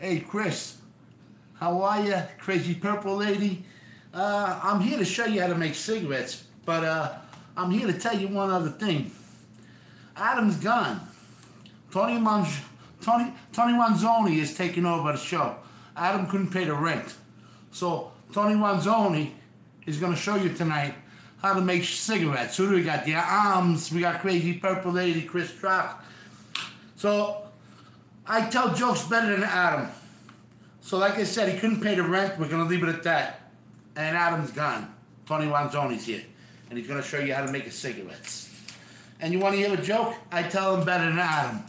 Hey, Chris. How are you, crazy purple lady? Uh, I'm here to show you how to make cigarettes, but uh, I'm here to tell you one other thing. Adam's gone. Tony Manz- Tony Tony Manzoni is taking over the show. Adam couldn't pay the rent, so Tony Manzoni is going to show you tonight how to make cigarettes. Who do we got? The arms. We got crazy purple lady Chris Trout. So I tell jokes better than Adam. So like I said, he couldn't pay the rent. We're gonna leave it at that. And Adam's gone. Tony Manzoni's here, and he's gonna show you how to make a cigarettes. And you want to hear a joke? I tell him better than Adam.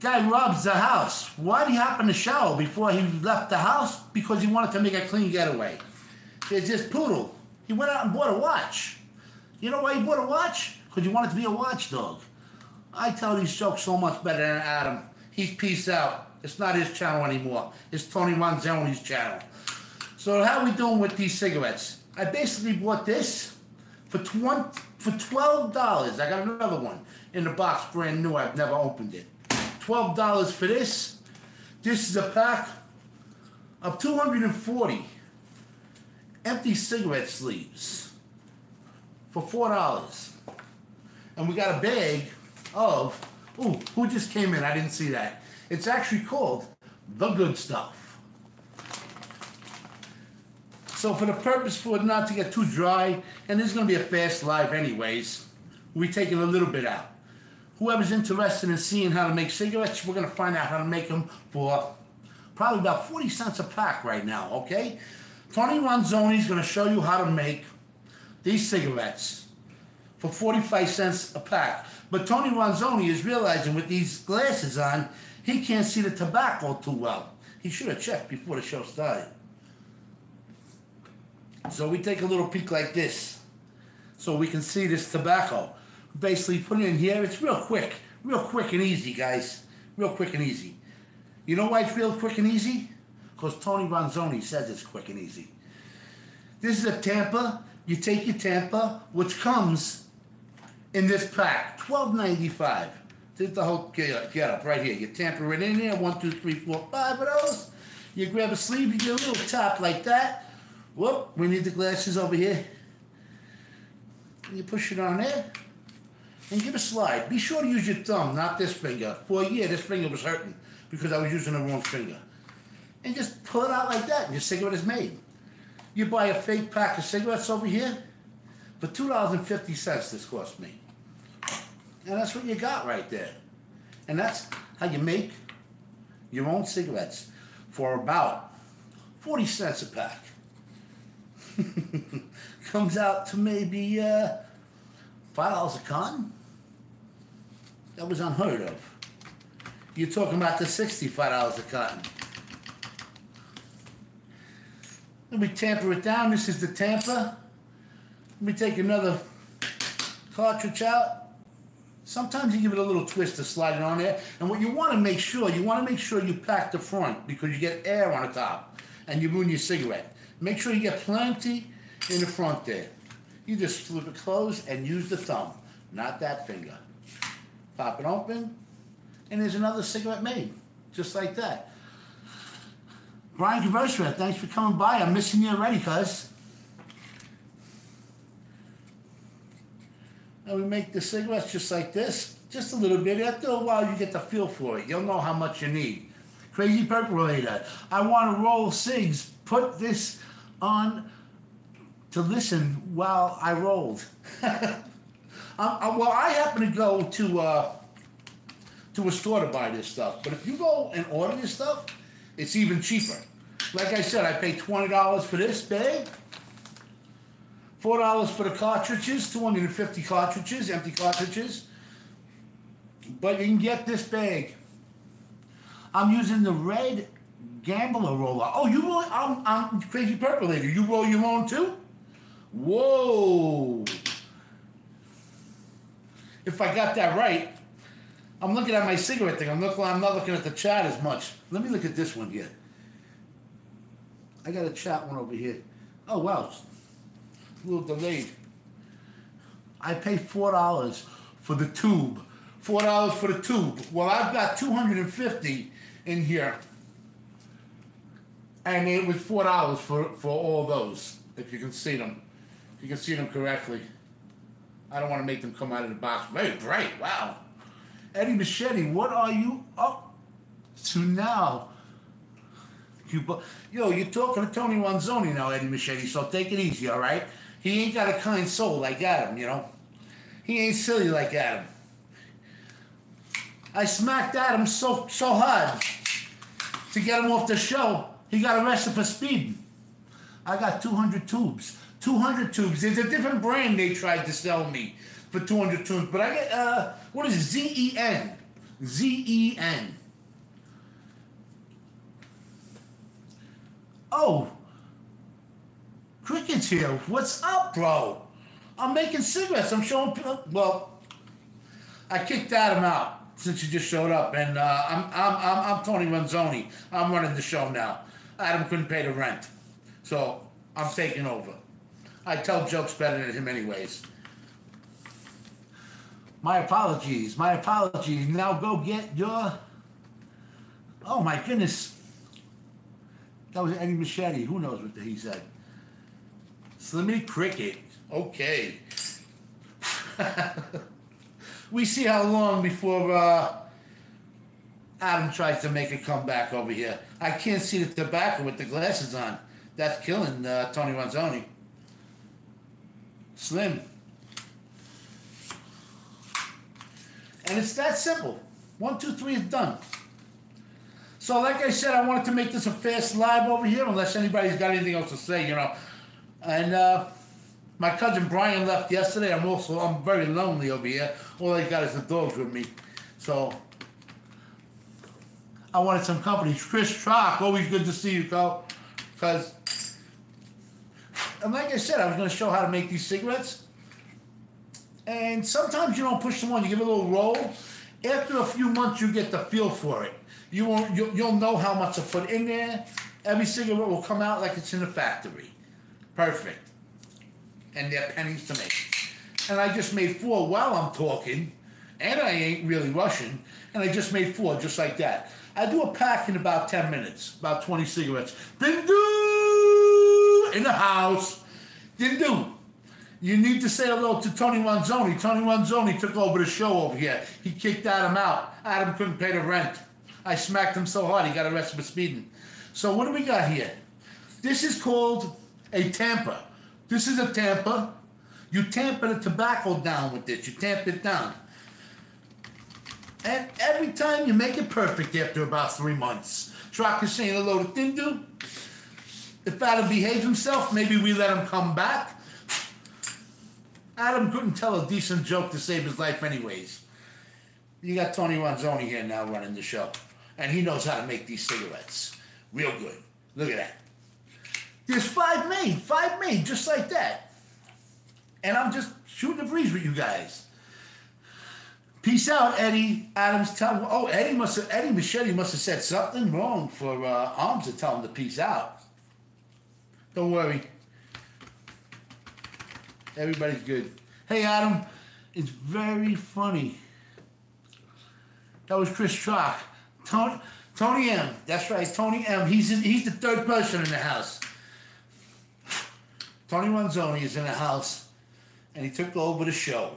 Guy robs the house. Why did he hop in the shower before he left the house? Because he wanted to make a clean getaway. There's this poodle. He went out and bought a watch. You know why he bought a watch? Because he wanted to be a watchdog. I tell these jokes so much better than Adam. He's peace out. It's not his channel anymore. It's Tony Manzoni's channel. So how we doing with these cigarettes? I basically bought this for 20, for twelve dollars. I got another one in the box, brand new. I've never opened it. Twelve dollars for this. This is a pack of 240 empty cigarette sleeves for four dollars. And we got a bag of ooh, who just came in? I didn't see that. It's actually called the good stuff. So for the purpose for it not to get too dry, and this is gonna be a fast live anyways, we're taking a little bit out. Whoever's interested in seeing how to make cigarettes, we're gonna find out how to make them for probably about 40 cents a pack right now, okay? Tony Ronzoni is gonna show you how to make these cigarettes for 45 cents a pack. But Tony Ronzoni is realizing with these glasses on, he can't see the tobacco too well. He should have checked before the show started. So we take a little peek like this so we can see this tobacco. Basically put it in here. It's real quick. Real quick and easy, guys. Real quick and easy. You know why it's real quick and easy? Because Tony Ronzoni says it's quick and easy. This is a tamper. You take your tamper, which comes in this pack, twelve ninety five. This is the whole get up right here. You tamper it in there, one, two, three, four, five of those. You grab a sleeve, you get a little top like that. Whoop, we need the glasses over here. You push it on there and give a slide. Be sure to use your thumb, not this finger. For a year, this finger was hurting because I was using the wrong finger. And just pull it out like that, and your cigarette is made. You buy a fake pack of cigarettes over here for two dollars and fifty cents. This cost me, and that's what you got right there. And that's how you make your own cigarettes for about forty cents a pack. Comes out to maybe uh, five dollars a con. That was unheard of. You're talking about the sixty-five dollars a cotton. Let me tamper it down. This is the tamper. Let me take another cartridge out. Sometimes you give it a little twist to slide it on there. And what you want to make sure, you want to make sure you pack the front because you get air on the top and you ruin your cigarette. Make sure you get plenty in the front there. You just flip it closed and use the thumb, not that finger. Pop it open, and there's another cigarette made, just like that. Brian Conversera, thanks for coming by. I'm missing you already, cuz. And we make the cigarettes just like this, just a little bit. After a while, you get the feel for it. You'll know how much you need. Crazy Percolator. I want to roll cigs. Put this on to listen while I rolled. um, uh, well, I happen to go to uh, to a store to buy this stuff, but if you go and order this stuff, it's even cheaper. Like I said, I paid twenty dollars for this bag, four dollars for the cartridges, two hundred and fifty cartridges, empty cartridges. But you can get this bag. I'm using the red gambler roller. Oh, you roll? I'm, I'm crazy percolator. You roll your own too? Whoa! If I got that right, I'm looking at my cigarette thing. I'm looking. I'm not looking at the chat as much. Let me look at this one here. I got a chat one over here. Oh wow, a little delayed. I pay four dollars for the tube. Four dollars for the tube. Well, I've got two hundred and fifty in here. And it was four dollars for, for all those, if you can see them. If you can see them correctly. I don't want to make them come out of the box. Very bright, wow. Eddie Machete, what are you up to now? You, yo, you're talking to Tony Ronzoni now, Eddie Machete, so take it easy, all right? He ain't got a kind soul like Adam, you know? He ain't silly like Adam. I smacked Adam so so hard to get him off the show. He got arrested for speeding. I got 200 tubes. 200 tubes. There's a different brand they tried to sell me for 200 tubes, but I get uh, what is it? Z E N. Z E N. Oh, Cricket's here. What's up, bro? I'm making cigarettes. I'm showing. Well, I kicked Adam out since you just showed up, and uh, I'm, I'm I'm I'm Tony Ronzoni. I'm running the show now. Adam couldn't pay the rent, so I'm taking over. I tell jokes better than him, anyways. My apologies. My apologies. Now go get your. Oh my goodness. That was Eddie Machete. Who knows what he said? Slimmy Cricket. Okay. we see how long before uh, Adam tries to make a comeback over here. I can't see the tobacco with the glasses on. That's killing uh, Tony Ronzoni. Slim. And it's that simple. One, two, three is done. So, like I said, I wanted to make this a fast live over here, unless anybody's got anything else to say, you know. And uh, my cousin Brian left yesterday. I'm also I'm very lonely over here. All I got is the dogs with me. So I wanted some company. Chris Trock, always good to see you, Cole. Because, and like I said, I was going to show how to make these cigarettes. And sometimes you don't push them on. You give it a little roll. After a few months, you get the feel for it. You won't. You'll, you'll know how much to put in there. Every cigarette will come out like it's in a factory. Perfect and they're pennies to make. And I just made four while I'm talking, and I ain't really rushing, and I just made four just like that. I do a pack in about 10 minutes, about 20 cigarettes. Bindu in the house. Bindu. You need to say hello to Tony Ronzoni. Tony Ronzoni took over the show over here. He kicked Adam out. Adam couldn't pay the rent. I smacked him so hard he got arrested for speeding. So what do we got here? This is called a tamper. This is a tamper. You tamper the tobacco down with this. You tamp it down. And every time you make it perfect after about three months. Truck is saying hello to Tindu. If Adam behaves himself, maybe we let him come back. Adam couldn't tell a decent joke to save his life anyways. You got Tony Ronzoni here now running the show. And he knows how to make these cigarettes. Real good. Look at that. There's five made, five made, just like that. And I'm just shooting the breeze with you guys. Peace out, Eddie Adams. Tell oh Eddie must have Eddie Machete must have said something wrong for uh, Arms to tell him to peace out. Don't worry. Everybody's good. Hey Adam, it's very funny. That was Chris Trock. Tony, Tony M. That's right, Tony M. He's he's the third person in the house. Tony Ronzoni is in the house, and he took over the show.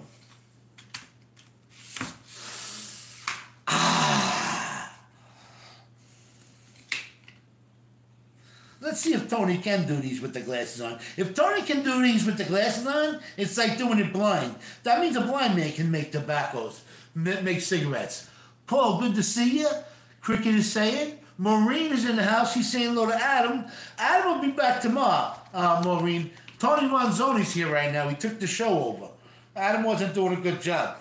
Ah. Let's see if Tony can do these with the glasses on. If Tony can do these with the glasses on, it's like doing it blind. That means a blind man can make tobaccos, make cigarettes. Paul, good to see you. Cricket is saying. Maureen is in the house. She's saying hello to Adam. Adam will be back tomorrow, uh, Maureen. Tony Ronzoni's here right now. He took the show over. Adam wasn't doing a good job.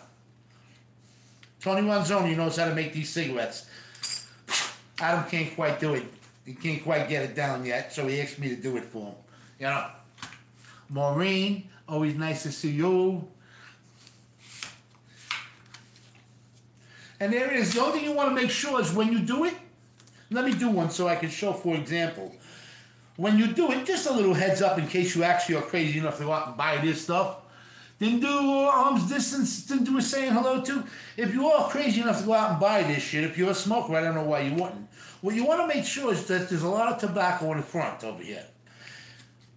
Tony Ronzoni knows how to make these cigarettes. Adam can't quite do it. He can't quite get it down yet, so he asked me to do it for him. You know. Maureen, always nice to see you. And there it is. The only thing you want to make sure is when you do it, let me do one so I can show, for example when you do it, just a little heads up in case you actually are crazy enough to go out and buy this stuff. didn't do arms distance, didn't do a saying hello to. If you're all crazy enough to go out and buy this shit, if you're a smoker, I don't know why you wouldn't. What you want to make sure is that there's a lot of tobacco in the front over here.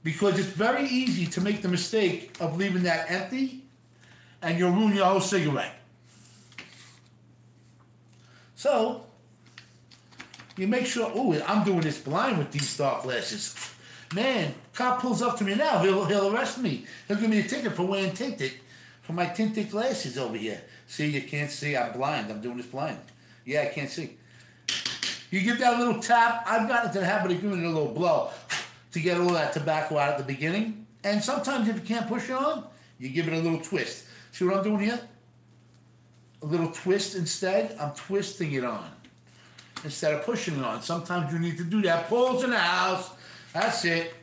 Because it's very easy to make the mistake of leaving that empty and you'll ruin your whole cigarette. So, you make sure, oh, I'm doing this blind with these star glasses. Man, cop pulls up to me now, he'll, he'll arrest me. He'll give me a ticket for wearing tinted, for my tinted glasses over here. See, you can't see, I'm blind, I'm doing this blind. Yeah, I can't see. You give that little tap, I've gotten into the habit of giving it a little blow to get all that tobacco out at the beginning. And sometimes if you can't push it on, you give it a little twist. See what I'm doing here? A little twist instead. I'm twisting it on instead of pushing it on. Sometimes you need to do that. Pulls in the house. That's it.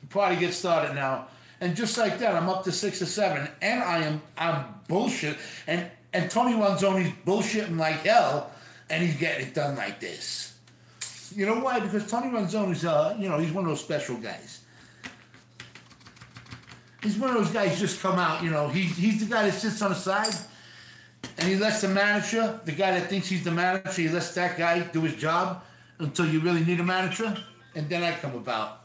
The party gets started now. And just like that, I'm up to six or seven, and I am I'm bullshit. And and Tony Ronzoni's bullshitting like hell, and he's getting it done like this. You know why? Because Tony Ronzoni's uh, you know, he's one of those special guys. He's one of those guys just come out, you know, he, he's the guy that sits on the side and he lets the manager, the guy that thinks he's the manager, he lets that guy do his job until you really need a manager, and then I come about.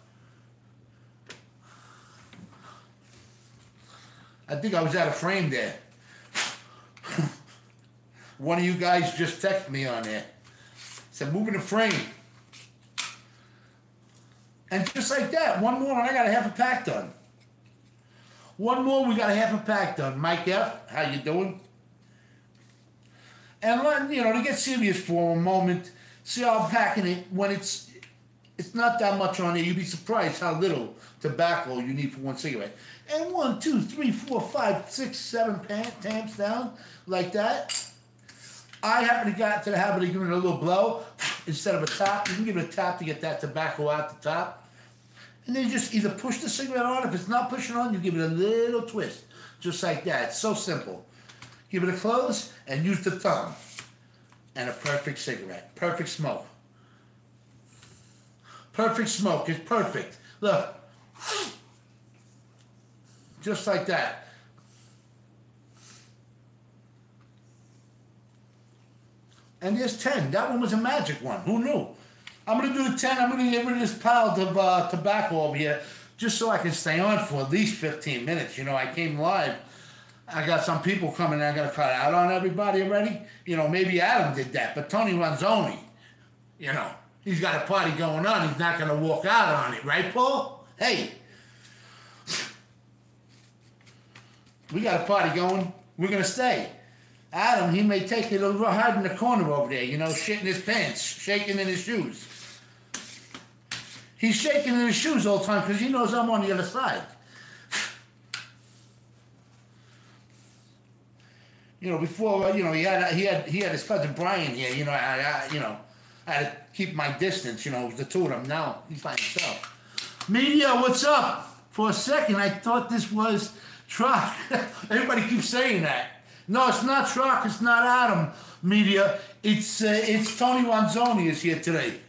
I think I was out of frame there. One of you guys just texted me on there. Said, moving the frame. And just like that, one more and I got a half a pack done. One more, we got a half a pack done. Mike F, how you doing? And let, you know, to get serious for a moment, see how I'm packing it when it's it's not that much on it. You'd be surprised how little tobacco you need for one cigarette. And one, two, three, four, five, six, seven tamps down like that. I happen to get to the habit of giving it a little blow instead of a tap. You can give it a tap to get that tobacco out the top. And then you just either push the cigarette on. If it's not pushing on, you give it a little twist. Just like that. It's so simple. Give it a close and use the thumb. And a perfect cigarette. Perfect smoke. Perfect smoke. is perfect. Look. Just like that. And there's 10. That one was a magic one. Who knew? I'm going to do 10. I'm going to get rid of this pile of uh, tobacco over here just so I can stay on for at least 15 minutes. You know, I came live. I got some people coming. I got to cut out on everybody already. You know, maybe Adam did that, but Tony Ronzoni, you know, he's got a party going on. He's not going to walk out on it, right, Paul? Hey, we got a party going. We're going to stay. Adam, he may take it over hide in the corner over there, you know, shitting his pants, shaking in his shoes. He's shaking in his shoes all the time because he knows I'm on the other side. You know, before you know, he had he had he had his cousin Brian here. You know, I, I you know, I had to keep my distance. You know, the two of them. Now he's by himself. Media, what's up? For a second, I thought this was truck. Everybody keeps saying that. No, it's not Truck. It's not Adam Media. It's uh, it's Tony Ronzoni is here today.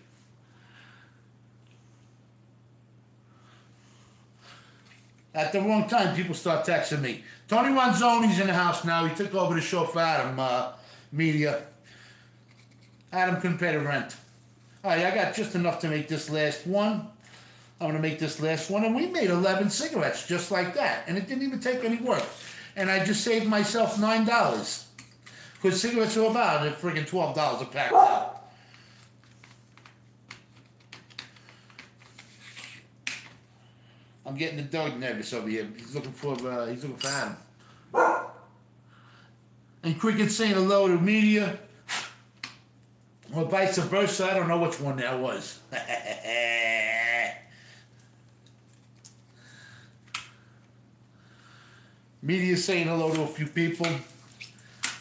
At the wrong time, people start texting me. Tony Ronzoni's in the house now. He took over the show for Adam uh, Media. Adam couldn't pay the rent. All right, I got just enough to make this last one. I'm going to make this last one. And we made 11 cigarettes just like that. And it didn't even take any work and I just saved myself nine dollars. Because cigarettes are about a friggin' twelve dollars a pack I'm getting the dog nervous over here. He's looking for uh, he's looking for Adam. And Cricket saying hello to media. Or vice versa. I don't know which one that was. Media saying hello to a few people.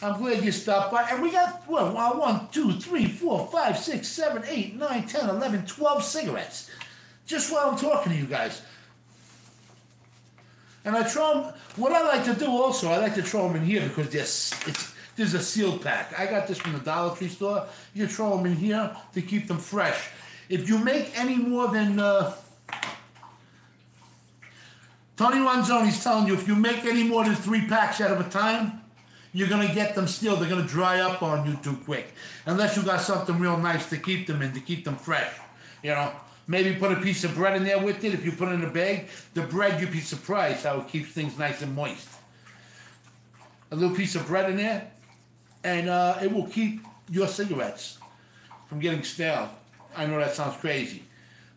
I'm glad you stopped by. And we got, what, one, two, three, four, five, six, seven, eight, nine, ten, eleven, twelve cigarettes. Just while I'm talking to you guys. And I throw them, what I like to do also, I like to throw them in here because there's, it's, there's a sealed pack. I got this from the Dollar Tree store. You throw them in here to keep them fresh. If you make any more than, uh, Tony Ronzoni's telling you if you make any more than three packs out of a time, you're gonna get them still. They're gonna dry up on you too quick. Unless you got something real nice to keep them in, to keep them fresh. You know, maybe put a piece of bread in there with it. If you put it in a bag, the bread you'd be surprised how it keeps things nice and moist. A little piece of bread in there, and uh, it will keep your cigarettes from getting stale. I know that sounds crazy.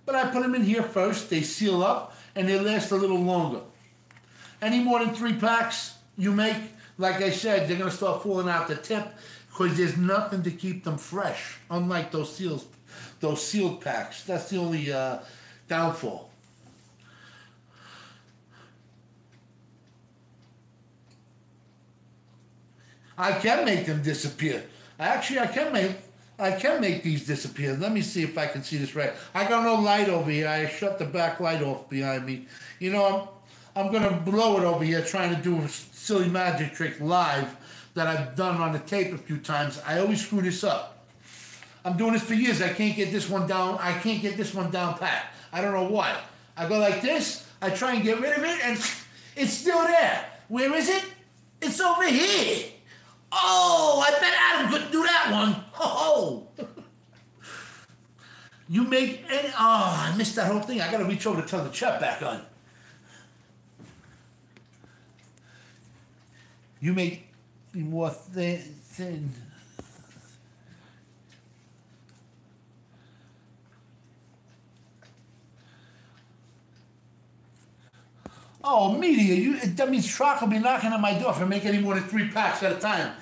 But I put them in here first, they seal up, and they last a little longer. Any more than three packs you make, like I said, they're gonna start falling out the tip because there's nothing to keep them fresh, unlike those seals, those sealed packs. That's the only uh, downfall. I can make them disappear. I actually, I can make I can make these disappear. Let me see if I can see this right. I got no light over here. I shut the back light off behind me. You know, I'm, I'm gonna blow it over here trying to do a silly magic trick live that I've done on the tape a few times. I always screw this up. I'm doing this for years. I can't get this one down. I can't get this one down pat. I don't know why. I go like this. I try and get rid of it, and it's still there. Where is it? It's over here. Oh, I bet Adam couldn't do that one. Oh. you make any. Oh, I missed that whole thing. I got to reach over to turn the chat back on. You make more thin. thin. Oh, media, you, that means Schrock will be knocking on my door if I make any more than three packs at a time.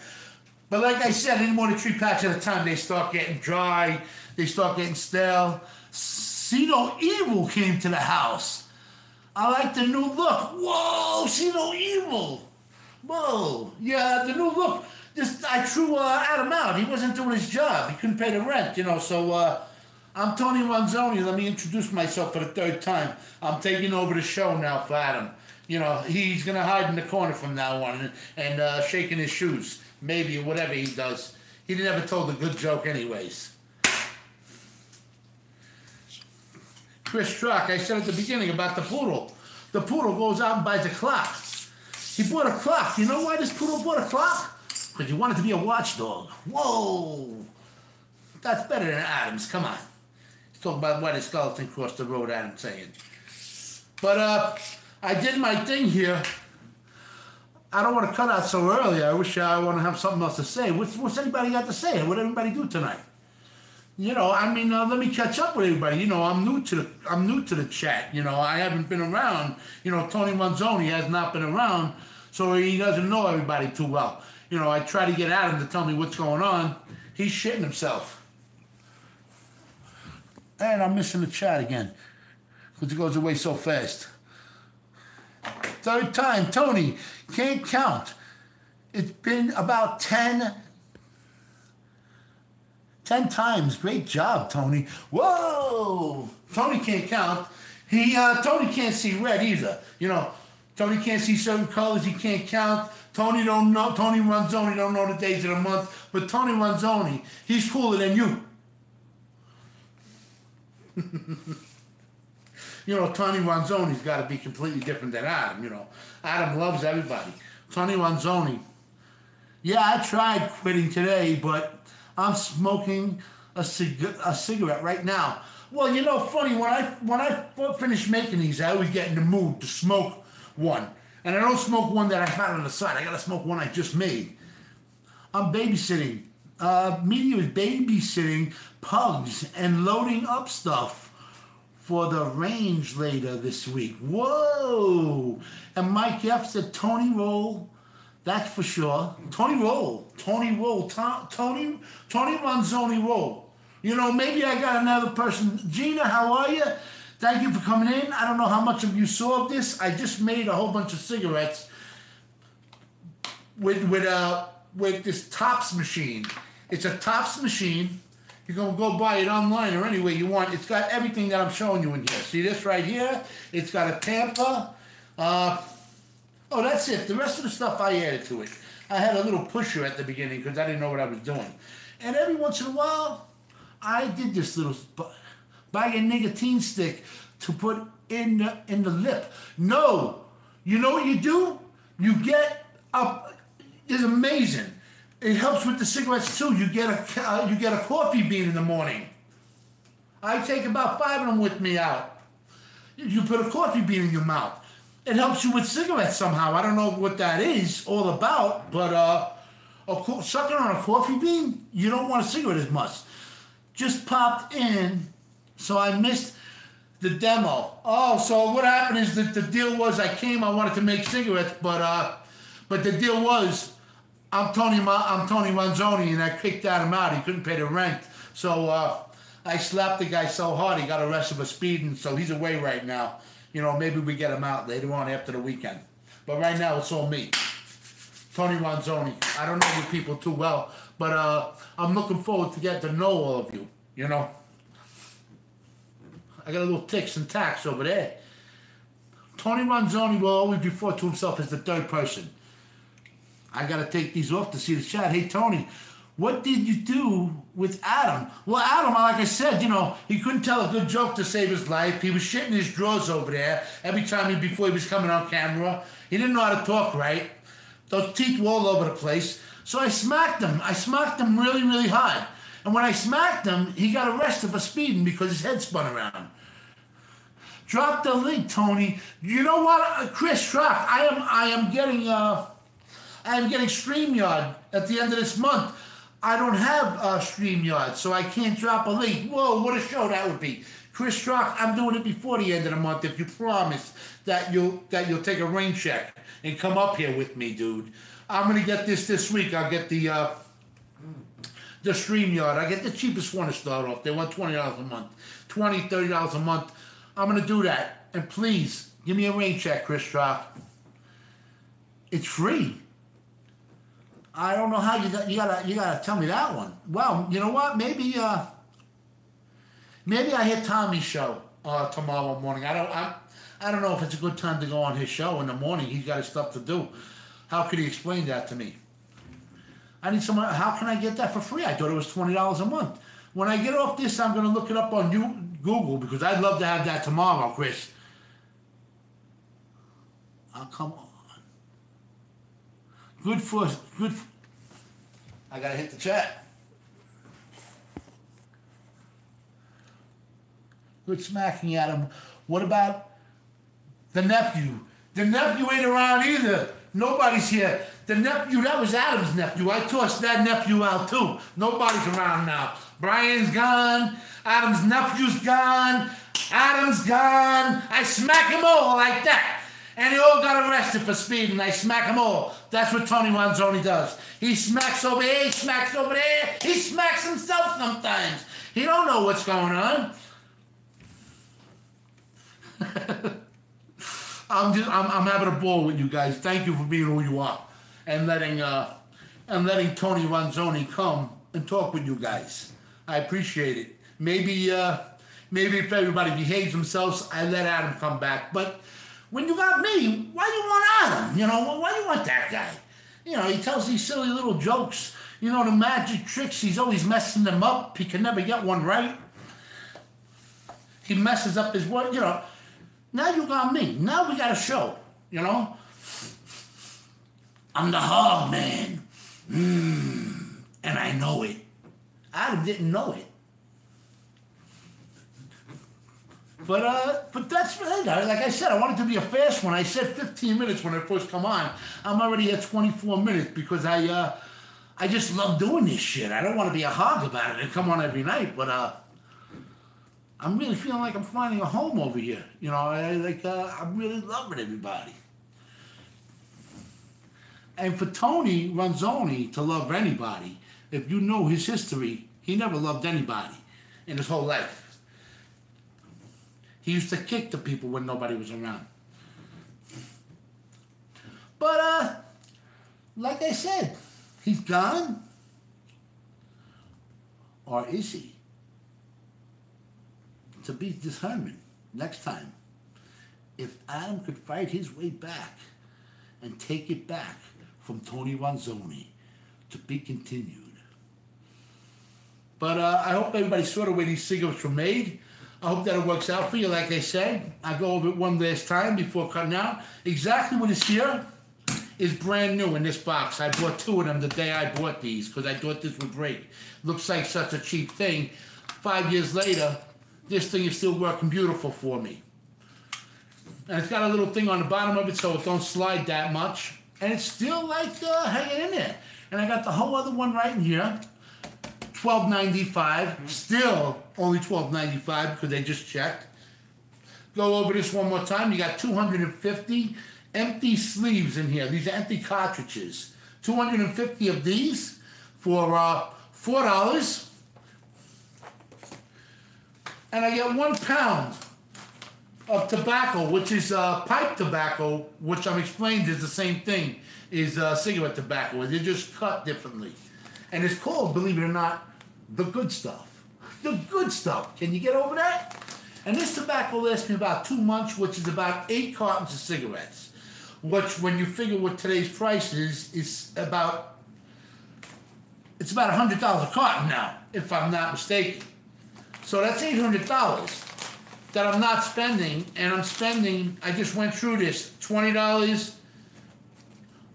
But like I said, any more than three packs at a time, they start getting dry, they start getting stale. See No Evil came to the house. I like the new look. Whoa, See No Evil. Whoa, yeah, the new look. This I threw uh, Adam out. He wasn't doing his job. He couldn't pay the rent, you know. So uh, I'm Tony Ronzoni. Let me introduce myself for the third time. I'm taking over the show now for Adam. You know, he's gonna hide in the corner from now on and, and uh, shaking his shoes, maybe whatever he does. He never told a good joke, anyways. Chris Truck, I said at the beginning about the poodle. The poodle goes out and buys a clock. He bought a clock. You know why this poodle bought a clock? Because he wanted to be a watchdog. Whoa! That's better than Adams. Come on. He's talking about why the skeleton crossed the road, Adam's saying. But uh, I did my thing here. I don't want to cut out so early. I wish I want to have something else to say. What's, what's anybody got to say? What everybody do tonight? You know, I mean, uh, let me catch up with everybody. You know, I'm new to the I'm new to the chat. You know, I haven't been around. You know, Tony Manzoni has not been around, so he doesn't know everybody too well. You know, I try to get at him to tell me what's going on. He's shitting himself. And I'm missing the chat again because it goes away so fast. Third time, Tony, can't count. It's been about 10, 10 times. Great job, Tony. Whoa! Tony can't count. He uh, Tony can't see red either. You know, Tony can't see certain colors. He can't count. Tony don't know. Tony Ronzoni don't know the days of the month. But Tony Ronzoni, he's cooler than you. you know, Tony Ronzoni's got to be completely different than Adam. You know, Adam loves everybody. Tony Ronzoni. Yeah, I tried quitting today, but I'm smoking a, cig- a cigarette right now. Well, you know, funny when I when I finish making these, I always get in the mood to smoke one, and I don't smoke one that I found on the side. I gotta smoke one I just made. I'm babysitting. Uh, media is babysitting pugs and loading up stuff for the range later this week. Whoa! And Mike F said Tony Roll. That's for sure. Tony Roll. Tony Roll. To- Tony Tony Ronzoni Roll. You know, maybe I got another person. Gina, how are you? Thank you for coming in. I don't know how much of you saw this. I just made a whole bunch of cigarettes with with uh with this Tops machine. It's a Tops machine. You can go buy it online or any way you want. It's got everything that I'm showing you in here. See this right here? It's got a tamper. Uh, oh, that's it. The rest of the stuff I added to it. I had a little pusher at the beginning because I didn't know what I was doing. And every once in a while, I did this little buy a nicotine stick to put in the, in the lip. No, You know what you do? You get up. It's amazing. It helps with the cigarettes too. You get a uh, you get a coffee bean in the morning. I take about five of them with me out. You put a coffee bean in your mouth. It helps you with cigarettes somehow. I don't know what that is all about, but uh, a sucking on a coffee bean, you don't want a cigarette as much. Just popped in, so I missed the demo. Oh, so what happened is that the deal was I came, I wanted to make cigarettes, but uh, but the deal was I'm Tony, I'm Tony Manzoni, and I kicked out him out. He couldn't pay the rent, so uh, I slapped the guy so hard he got arrested for speeding. So he's away right now. You know, maybe we get him out later on after the weekend. But right now it's all me, Tony Manzoni. I don't know you people too well, but uh, I'm looking forward to get to know all of you. You know. I got a little ticks and tacks over there. Tony Ronzoni will always refer to himself as the third person. I got to take these off to see the chat. Hey, Tony, what did you do with Adam? Well, Adam, like I said, you know, he couldn't tell a good joke to save his life. He was shitting his drawers over there every time he, before he was coming on camera. He didn't know how to talk right. Those teeth were all over the place. So I smacked him. I smacked him really, really hard. And when I smacked him, he got arrested for speeding because his head spun around. Drop the link, Tony. You know what, uh, Chris? Drop. I am. I am getting. Uh, I am getting StreamYard at the end of this month. I don't have uh, StreamYard, so I can't drop a link. Whoa, what a show that would be. Chris Rock, I'm doing it before the end of the month. If you promise that you'll that you'll take a rain check and come up here with me, dude. I'm gonna get this this week. I'll get the uh, the StreamYard. I get the cheapest one to start off. They want twenty dollars a month, $20, 30 dollars a month. I'm gonna do that. And please give me a rain check, Chris Rock. It's free. I don't know how you got you gotta you gotta tell me that one. Well, you know what? Maybe uh maybe I hit Tommy's show uh tomorrow morning. I don't I I don't know if it's a good time to go on his show in the morning. He's got his stuff to do. How could he explain that to me? I need someone. How can I get that for free? I thought it was twenty dollars a month. When I get off this, I'm to look it up on you, Google because I'd love to have that tomorrow, Chris. I'll come. Good for good. For, I gotta hit the chat. Good smacking at him. What about the nephew? The nephew ain't around either. Nobody's here. The nephew, that was Adam's nephew. I tossed that nephew out too. Nobody's around now. Brian's gone. Adam's nephew's gone. Adam's gone. I smack them all like that. And they all got arrested for speeding. They smack them all. That's what Tony Manzoni does. He smacks over here, he smacks over there. He smacks himself sometimes. He don't know what's going on. I'm just I'm, I'm having a ball with you guys. Thank you for being who you are and letting uh and letting Tony Ronzoni come and talk with you guys. I appreciate it. Maybe uh maybe if everybody behaves themselves, I let Adam come back. But when you got me, why do you want Adam? You know, why do you want that guy? You know, he tells these silly little jokes. You know, the magic tricks, he's always messing them up. He can never get one right. He messes up his work, you know. Now you got me. Now we got a show, you know? I'm the hog man. Mm, and I know it. Adam didn't know it. But uh, but that's. Like I said, I wanted to be a fast one. I said 15 minutes when I first come on. I'm already at 24 minutes because I uh, I just love doing this shit. I don't want to be a hog about it and come on every night. But uh, I'm really feeling like I'm finding a home over here. You know, I, like uh, I'm really loving everybody. And for Tony Ronzoni to love anybody, if you know his history, he never loved anybody in his whole life. He used to kick the people when nobody was around. But uh, like I said, he's gone. Or is he? To be determined next time. If Adam could fight his way back and take it back from Tony Ronzoni to be continued. But uh, I hope everybody saw the way these cigarettes were made. I hope that it works out for you. Like I said, I go over it one last time before cutting out. Exactly what is here is brand new in this box. I bought two of them the day I bought these because I thought this would break. Looks like such a cheap thing. Five years later, this thing is still working beautiful for me. And it's got a little thing on the bottom of it so it don't slide that much. And it's still like uh, hanging in there. And I got the whole other one right in here. Twelve ninety five. Still only twelve ninety five because they just checked. Go over this one more time. You got 250 empty sleeves in here. These are empty cartridges. 250 of these for uh, $4. And I get one pound of tobacco, which is uh, pipe tobacco, which I'm explained is the same thing, is uh, cigarette tobacco. They're just cut differently. And it's called, believe it or not, the good stuff. The good stuff. Can you get over that? And this tobacco lasts me about two months, which is about eight cartons of cigarettes. Which, when you figure what today's price is, is about it's about hundred dollars a carton now, if I'm not mistaken. So that's eight hundred dollars that I'm not spending, and I'm spending. I just went through this: twenty dollars,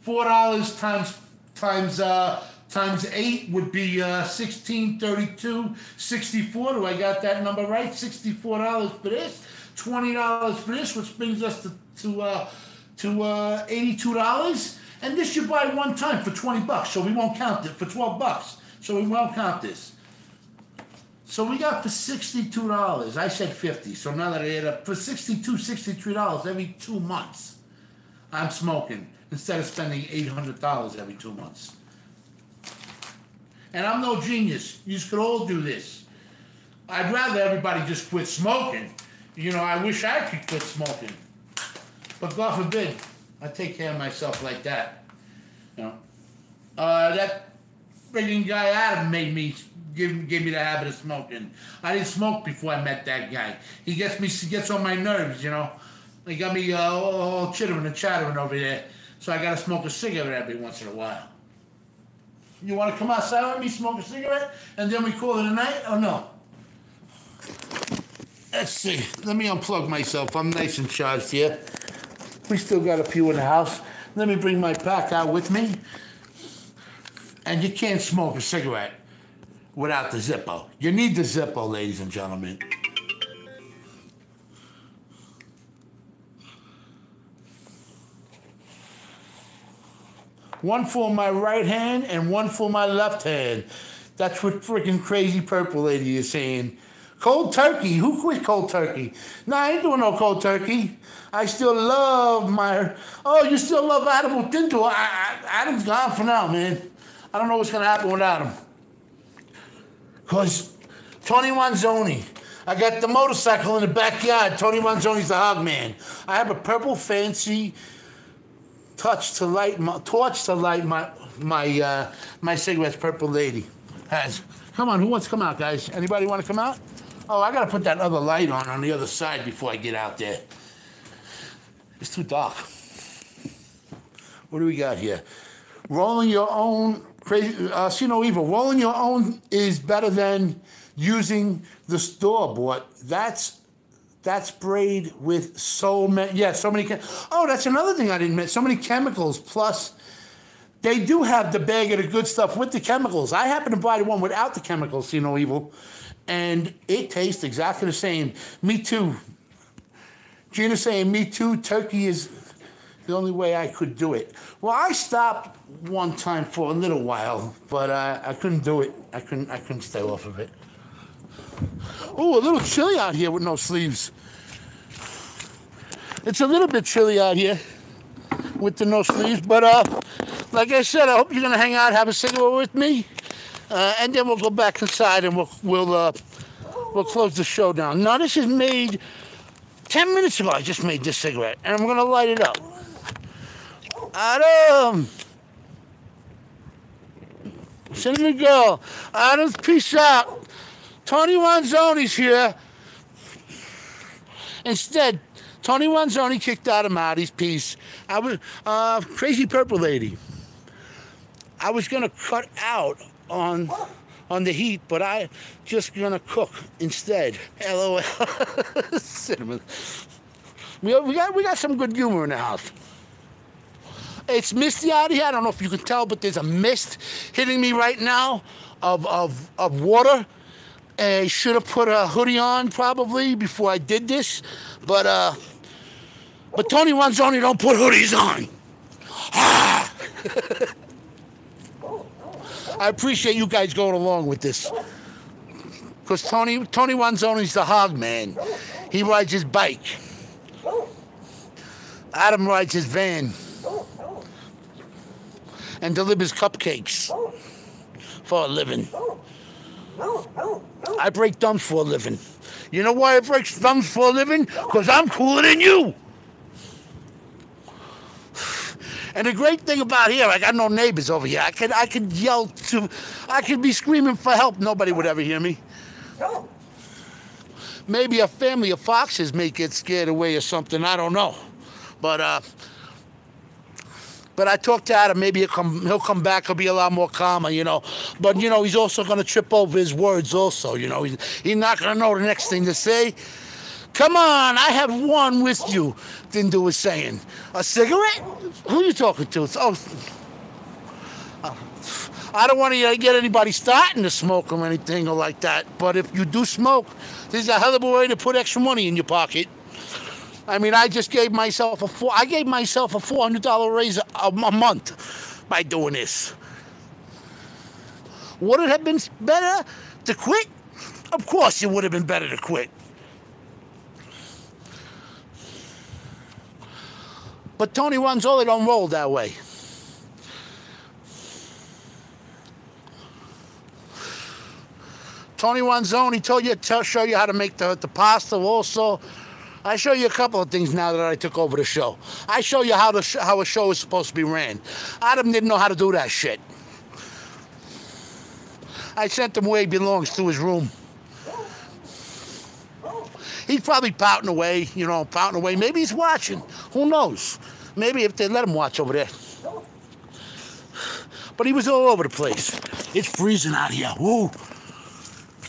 four dollars times times uh, times eight would be uh, sixteen thirty-two, sixty-four. Do I got that number right? Sixty-four dollars for this, twenty dollars for this, which brings us to to uh, to uh, eighty-two dollars. And this you buy one time for twenty bucks, so we won't count it for twelve bucks. So we won't count this. So we got for sixty-two dollars. I said fifty. So now that I add up for 62 63 dollars every two months, I'm smoking instead of spending eight hundred dollars every two months. And I'm no genius. You could all do this. I'd rather everybody just quit smoking. You know, I wish I could quit smoking. But God forbid, I take care of myself like that. You know, uh, that frigging guy Adam made me give gave me the habit of smoking. I didn't smoke before I met that guy. He gets me he gets on my nerves. You know, he got me uh, all chittering and chattering over there. So I got to smoke a cigarette every once in a while. You want to come outside with me, smoke a cigarette, and then we call it a night, or no? Let's see. Let me unplug myself. I'm nice and charged here. We still got a few in the house. Let me bring my pack out with me. And you can't smoke a cigarette without the Zippo. You need the Zippo, ladies and gentlemen. One for my right hand and one for my left hand. That's what freaking crazy purple lady is saying. Cold turkey. Who quit cold turkey? Nah, I ain't doing no cold turkey. I still love my. Oh, you still love Adam Tinto? Adam's gone for now, man. I don't know what's gonna happen without him. Cause Tony Manzoni. I got the motorcycle in the backyard. Tony Manzoni's the hog man. I have a purple fancy touch to light my torch to light my my uh, my cigarettes. Purple lady has. Come on, who wants to come out, guys? Anybody want to come out? Oh, I gotta put that other light on on the other side before I get out there. It's too dark. What do we got here? Rolling your own crazy. Uh, see no evil. Rolling your own is better than using the store bought. That's that's sprayed with so many. Yeah, so many. Oh, that's another thing I didn't mention. So many chemicals. Plus, they do have the bag of the good stuff with the chemicals. I happen to buy the one without the chemicals. See no evil, and it tastes exactly the same. Me too. Gina's saying me too. Turkey is the only way I could do it. Well, I stopped one time for a little while, but uh, I couldn't do it. I couldn't. I couldn't stay off of it. Oh, a little chilly out here with no sleeves. It's a little bit chilly out here with the no sleeves, but uh, like I said, I hope you're gonna hang out, have a cigarette with me, uh, and then we'll go back inside and we'll we'll uh, we'll close the show down. Now this is made ten minutes ago. I just made this cigarette, and I'm gonna light it up. Adam, Cinnamon Girl, Adam's peace out. Tony Manzoni's here. Instead, Tony Manzoni kicked out of Marty's piece. I was uh, crazy purple lady. I was gonna cut out on on the heat, but I just gonna cook instead. LOL. Cinnamon. We, we got we got some good humor in the house. It's misty out here. I don't know if you can tell, but there's a mist hitting me right now of of of water. I should have put a hoodie on probably before I did this, but uh, but Tony Ronzoni don't put hoodies on. Ah! I appreciate you guys going along with this. Because Tony Tony Ronzoni's the hog man. He rides his bike. Adam rides his van. And delivers cupcakes for a living. I break thumbs for a living. You know why I break thumbs for a living? Because I'm cooler than you. And the great thing about here, I got no neighbors over here. I could I could yell to I could be screaming for help. Nobody would ever hear me. Maybe a family of foxes may get scared away or something. I don't know. But uh but I talked to Adam. Maybe he'll come. He'll come back. He'll be a lot more calmer, you know. But you know, he's also going to trip over his words. Also, you know, he's, he's not going to know the next thing to say. Come on, I have one with you. Dindu was saying. A cigarette? Who are you talking to? Oh, I don't want to uh, get anybody starting to smoke or anything or like that. But if you do smoke, there's a hell of a way to put extra money in your pocket. I mean, I just gave myself a four. I gave myself a four hundred dollar raise a, a month by doing this. Would it have been better to quit? Of course, it would have been better to quit. But Tony Ronzoni don't roll that way. Tony Ronzoni told you to show you how to make the, the pasta also. I show you a couple of things now that I took over the show. I show you how the sh- how a show is supposed to be ran. Adam didn't know how to do that shit. I sent him where he belongs to his room. He's probably pouting away, you know, pouting away. Maybe he's watching. Who knows? Maybe if they let him watch over there. But he was all over the place. It's freezing out here. Whoa.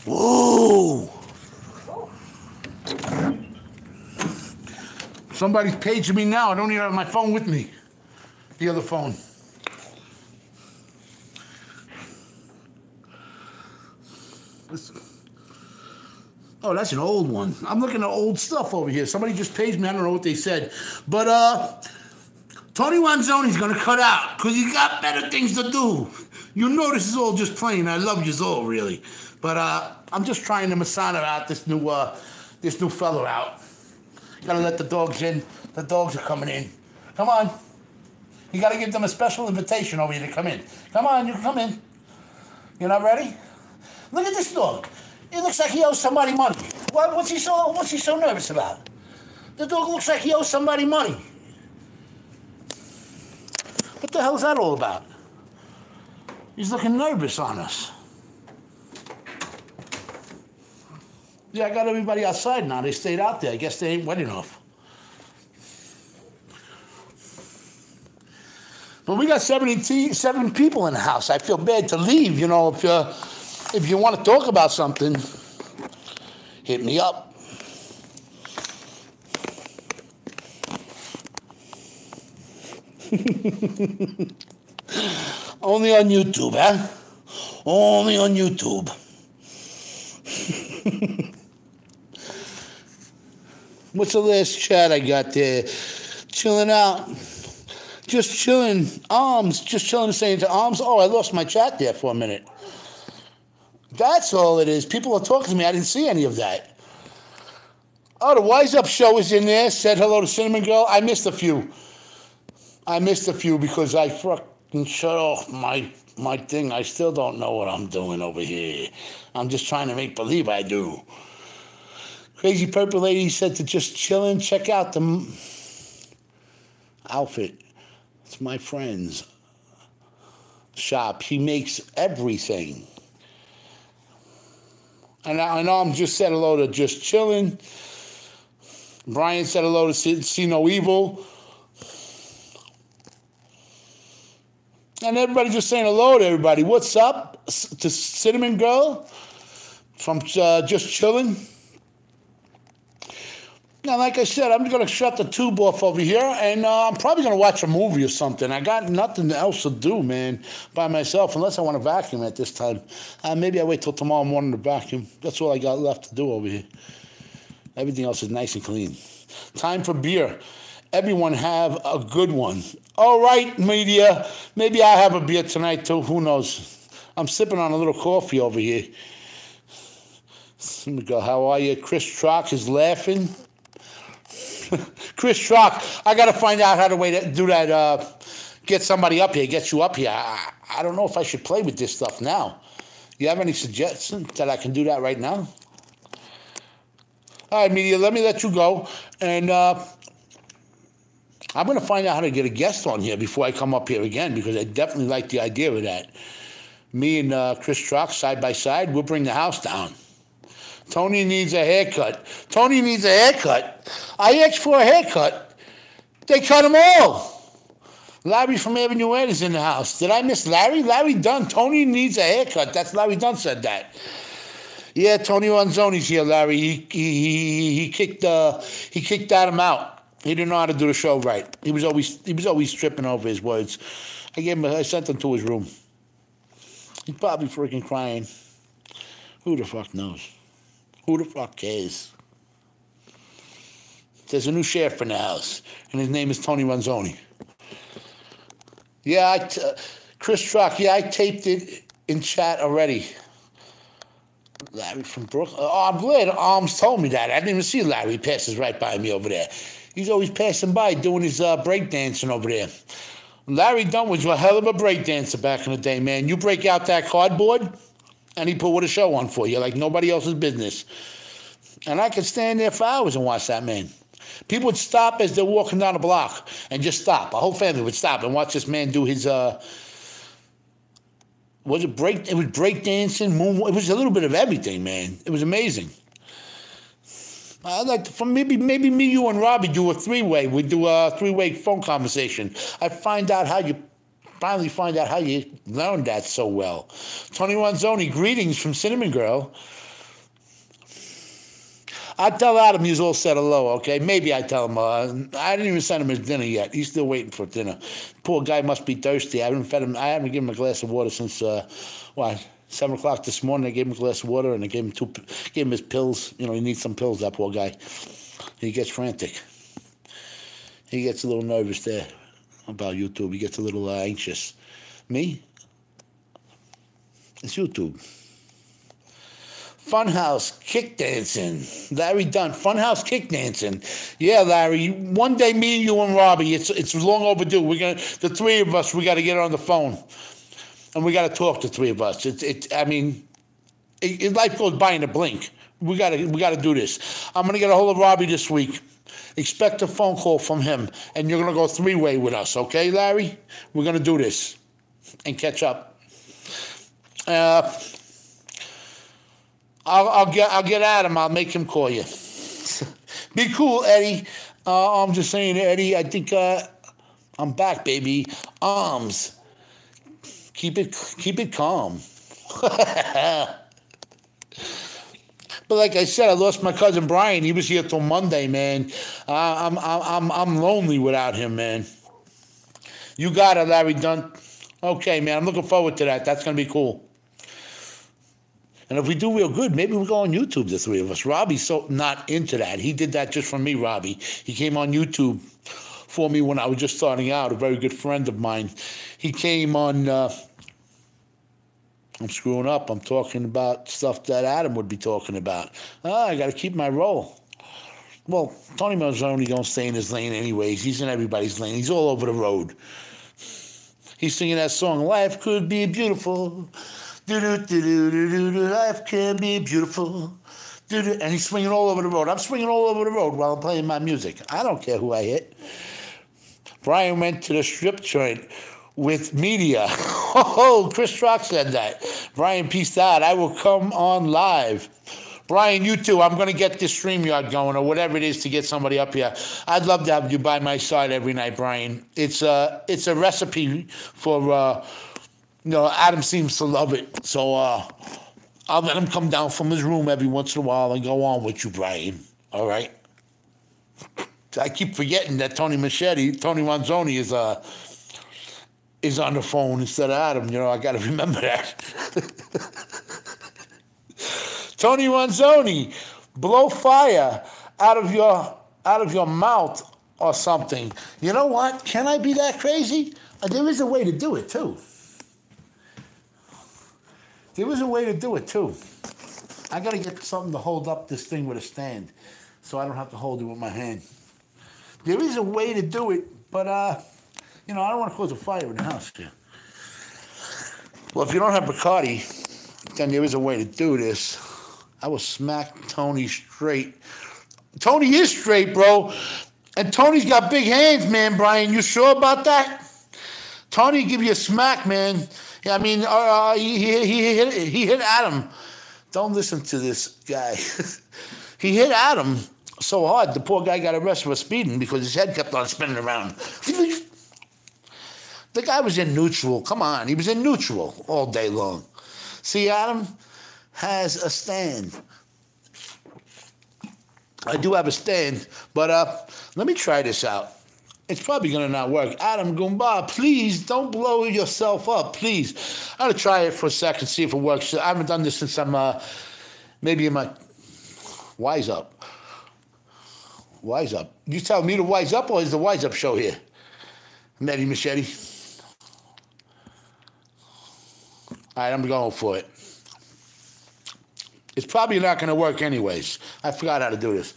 Whoa. Somebody's paging me now. I don't even have my phone with me. The other phone. This, oh, that's an old one. I'm looking at old stuff over here. Somebody just paged me. I don't know what they said. But uh Tony Ronzoni's gonna cut out because he's got better things to do. You know this is all just playing. I love you all really, but uh, I'm just trying to Masana out this new uh, this new fellow out. Gotta let the dogs in. The dogs are coming in. Come on. You gotta give them a special invitation over here to come in. Come on, you come in. You're not ready? Look at this dog. It looks like he owes somebody money. What, what's he so What's he so nervous about? The dog looks like he owes somebody money. What the hell is that all about? He's looking nervous on us. Yeah, I got everybody outside now. They stayed out there. I guess they ain't wet enough. But we got 70, seven people in the house. I feel bad to leave. You know, if you, if you want to talk about something, hit me up. Only on YouTube, huh? Only on YouTube. What's the last chat I got there? Chilling out. Just chilling. Arms. Just chilling saying to arms. Oh, I lost my chat there for a minute. That's all it is. People are talking to me. I didn't see any of that. Oh, the Wise Up show is in there. Said hello to Cinnamon Girl. I missed a few. I missed a few because I fucking shut off my my thing. I still don't know what I'm doing over here. I'm just trying to make believe I do. Crazy Purple Lady said to just chill and check out the outfit. It's my friend's shop. He makes everything. And I, I know I'm just said hello to just chilling. Brian said hello to see, see no evil. And everybody just saying hello to everybody. What's up to Cinnamon Girl from uh, Just Chilling? Now, like I said, I'm going to shut the tube off over here, and uh, I'm probably going to watch a movie or something. I got nothing else to do, man, by myself, unless I want to vacuum at this time. Uh, maybe I wait till tomorrow morning to vacuum. That's all I got left to do over here. Everything else is nice and clean. Time for beer. Everyone have a good one. All right, media. Maybe I have a beer tonight too. Who knows? I'm sipping on a little coffee over here. Let me go. How are you? Chris Trock is laughing. Chris Trock, I got to find out how to way to do that. Uh, get somebody up here, get you up here. I, I don't know if I should play with this stuff now. You have any suggestions that I can do that right now? All right, media, let me let you go. And uh, I'm going to find out how to get a guest on here before I come up here again because I definitely like the idea of that. Me and uh, Chris Trock side by side, we'll bring the house down. Tony needs a haircut. Tony needs a haircut. I asked for a haircut. They cut him all. Larry from Avenue Ed is in the house. Did I miss Larry? Larry Dunn. Tony needs a haircut. That's Larry Dunn said that. Yeah, Tony Ronzoni's here, Larry. He he he, he kicked uh he kicked Adam out. He didn't know how to do the show right. He was always he was always tripping over his words. I gave him I sent him to his room. He's probably freaking crying. Who the fuck knows? Who the fuck cares? There's a new sheriff in the house, and his name is Tony Ronzoni. Yeah, I t- uh, Chris Truck. Yeah, I taped it in chat already. Larry from Brooklyn. Oh, I'm glad Arms told me that. I didn't even see Larry. Passes right by me over there. He's always passing by doing his uh, break dancing over there. Larry Dunn was a hell of a break dancer back in the day, man. You break out that cardboard, and he put what a show on for you like nobody else's business. And I could stand there for hours and watch that man. People would stop as they're walking down the block and just stop. A whole family would stop and watch this man do his uh, was it break? It was break dancing, moon. It was a little bit of everything, man. It was amazing. I'd like to, from maybe maybe me, you, and Robbie do a three way. We do a three way phone conversation. I find out how you finally find out how you learned that so well. Tony Ronzoni, greetings from Cinnamon Girl. I tell Adam he's all set hello, okay? Maybe I tell him. Uh, I didn't even send him his dinner yet. He's still waiting for dinner. Poor guy must be thirsty. I haven't fed him. I haven't given him a glass of water since uh, what seven o'clock this morning. I gave him a glass of water and I gave him two. Gave him his pills. You know, he needs some pills. That poor guy. He gets frantic. He gets a little nervous there about YouTube. He gets a little uh, anxious. Me? It's YouTube. Funhouse kick dancing. Larry Dunn, Funhouse kick dancing. Yeah, Larry. One day, me, you, and Robbie. It's it's long overdue. We're gonna the three of us. We got to get on the phone, and we got to talk. The three of us. It's it. I mean, it, it, life goes by in a blink. We got to we got to do this. I'm gonna get a hold of Robbie this week. Expect a phone call from him, and you're gonna go three way with us. Okay, Larry? We're gonna do this and catch up. Uh, I'll, I'll get I'll get at him. I'll make him call you. Be cool, Eddie. Uh, I'm just saying, Eddie. I think uh, I'm back, baby. Arms. Keep it keep it calm. but like I said, I lost my cousin Brian. He was here till Monday, man. Uh, I'm I'm I'm lonely without him, man. You got it, Larry Dunn. Okay, man. I'm looking forward to that. That's gonna be cool. And if we do real good, maybe we go on YouTube, the three of us. Robbie's so not into that. He did that just for me, Robbie. He came on YouTube for me when I was just starting out, a very good friend of mine. He came on. Uh, I'm screwing up. I'm talking about stuff that Adam would be talking about. Ah, I got to keep my role. Well, Tony Mazzoni don't stay in his lane anyways. He's in everybody's lane. He's all over the road. He's singing that song, Life Could Be Beautiful. Life can be beautiful. And he's swinging all over the road. I'm swinging all over the road while I'm playing my music. I don't care who I hit. Brian went to the strip joint with media. Oh, Chris Rock said that. Brian peace out. I will come on live. Brian, you too. I'm going to get this StreamYard going or whatever it is to get somebody up here. I'd love to have you by my side every night, Brian. It's a, it's a recipe for, uh, you know, Adam seems to love it. So uh, I'll let him come down from his room every once in a while and go on with you, Brian. All right? I keep forgetting that Tony Machete, Tony Manzoni is uh, is on the phone instead of Adam. You know, I got to remember that. Tony Manzoni, blow fire out of your out of your mouth or something. You know what? Can I be that crazy? Uh, there is a way to do it too. There is a way to do it too. I got to get something to hold up this thing with a stand so I don't have to hold it with my hand. There is a way to do it, but uh, you know, I don't want to cause a fire in the house here. Well, if you don't have Bacardi, then there is a way to do this. I will smack Tony straight. Tony is straight, bro. And Tony's got big hands, man, Brian. You sure about that? Tony give you a smack, man. I mean, uh, uh he, he, he, hit, he hit Adam. Don't listen to this guy. he hit Adam so hard, the poor guy got arrested for speeding because his head kept on spinning around. The guy was in neutral. Come on, he was in neutral all day long. See, Adam has a stand. I do have a stand, but uh, let me try this out. It's probably gonna not work. Adam Goomba, please don't blow yourself up, please. I'm gonna try it for a second, see if it works. I haven't done this since I'm uh, maybe in my wise up. Wise up. You tell me to wise up, or is the wise up show here? Nettie Machete. All right, I'm going for it. It's probably not going to work anyways. I forgot how to do this.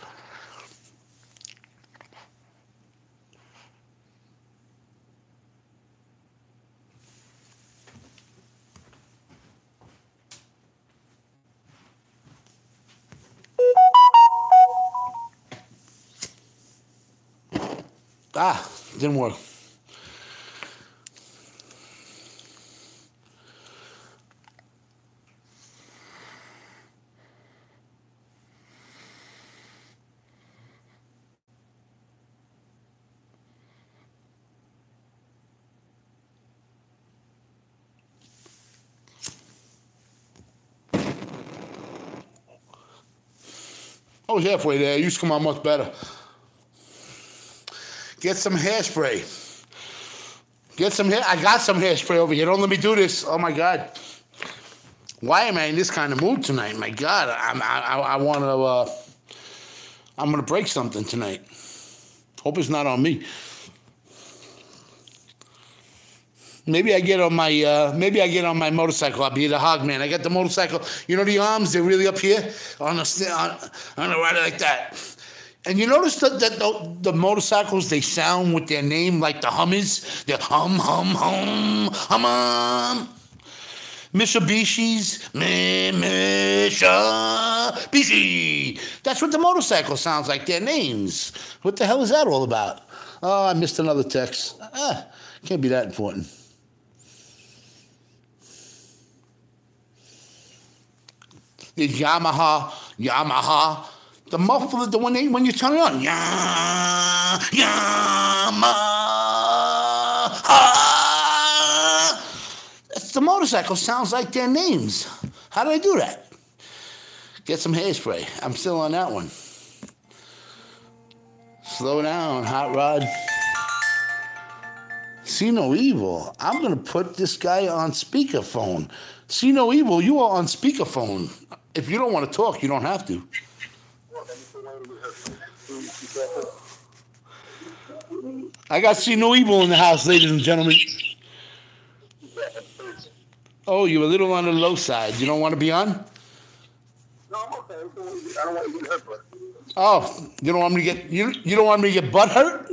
Ah, didn't work. I was halfway there. It used to come out much better. Get some hairspray. Get some hair. I got some hairspray over here. Don't let me do this. Oh my God. Why am I in this kind of mood tonight? My God, I'm, I, I, I want to. Uh, I'm gonna break something tonight. Hope it's not on me. Maybe I get on my uh, maybe I get on my motorcycle. I'll be the hog man. I got the motorcycle. You know the arms? They're really up here on the on, on the ride like that. And you notice that the, the, the, motorcycles they sound with their name like the Hummers. They're hum hum hum hum hum. Mitsubishi's Mitsubishi. That's what the motorcycle sounds like. Their names. What the hell is that all about? Oh, I missed another text. Ah, can't be that important. The Yamaha, Yamaha the muffler, the one when you turn it on, yeah, That's the motorcycle sounds like their names. How do I do that? Get some hairspray. I'm still on that one. Slow down, hot rod. See no evil. I'm gonna put this guy on speakerphone. See no evil. You are on speakerphone. If you don't want to talk, you don't have to. I got to see no evil in the house, ladies and gentlemen. Oh, you're a little on the low side. You don't want to be on? No, I'm okay. I don't want to get hurt, Oh, you don't want me to get you? You don't want me to get butt hurt?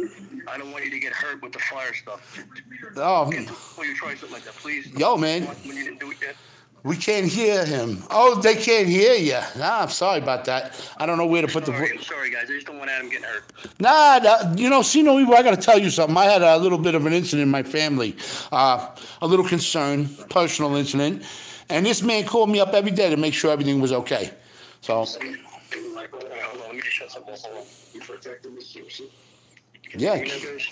I don't want you to get hurt with the fire stuff. Oh, when you try something like that, please. Yo, man. When you didn't do it yet. We can't hear him. Oh, they can't hear you. Nah, I'm sorry about that. I don't know where to put sorry, the. I'm sorry, guys. I just don't want Adam getting hurt. Nah, nah you know, see no evil. I got to tell you something. I had a little bit of an incident in my family, uh, a little concern, personal incident, and this man called me up every day to make sure everything was okay. So Hold on, let me just shut something. Hold on. You protected me, seriously? yeah, You know, guys?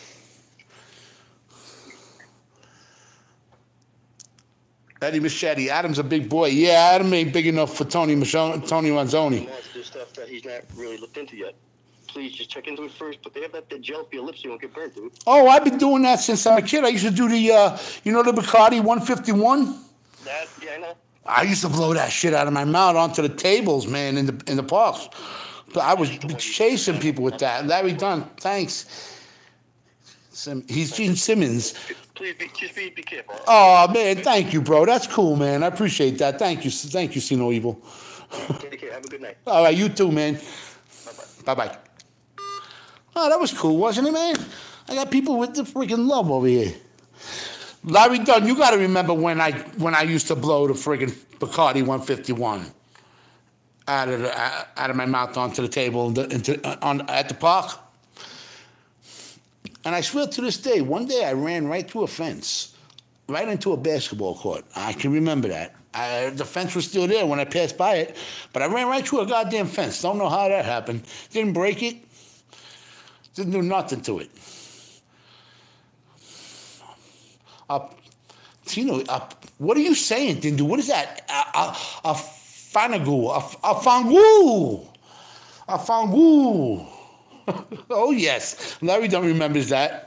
Eddie Machete. Adam's a big boy. Yeah, Adam ain't big enough for Tony Machon, Tony Manzoni. stuff that he's not really looked into yet. Please just check into it first. But they have that, that gel for your lips you won't get burnt, dude. Oh, I've been doing that since I'm a kid. I used to do the, uh, you know, the Bacardi 151. That, yeah, I know. I used to blow that shit out of my mouth onto the tables, man, in the in the parks. But I was chasing people with that. Larry Dunn, thanks. Sim, he's Gene Simmons. Please be, just be, be careful. Oh man, thank you, bro. That's cool, man. I appreciate that. Thank you, thank you, See No Evil. Take care. Have a good night. All right, you too, man. Bye-bye. Bye bye. Oh, that was cool, wasn't it, man? I got people with the freaking love over here. Larry Dunn, you got to remember when I when I used to blow the friggin' Bacardi 151 out of the, out of my mouth onto the table into, on at the park. And I swear to this day, one day I ran right through a fence, right into a basketball court. I can remember that. I, the fence was still there when I passed by it, but I ran right through a goddamn fence. Don't know how that happened. Didn't break it. Didn't do nothing to it. Up, Tino, up. What are you saying, Dindu? What is that? A, a, a fanagu, a, a a. oh yes, Larry Dunn remembers that.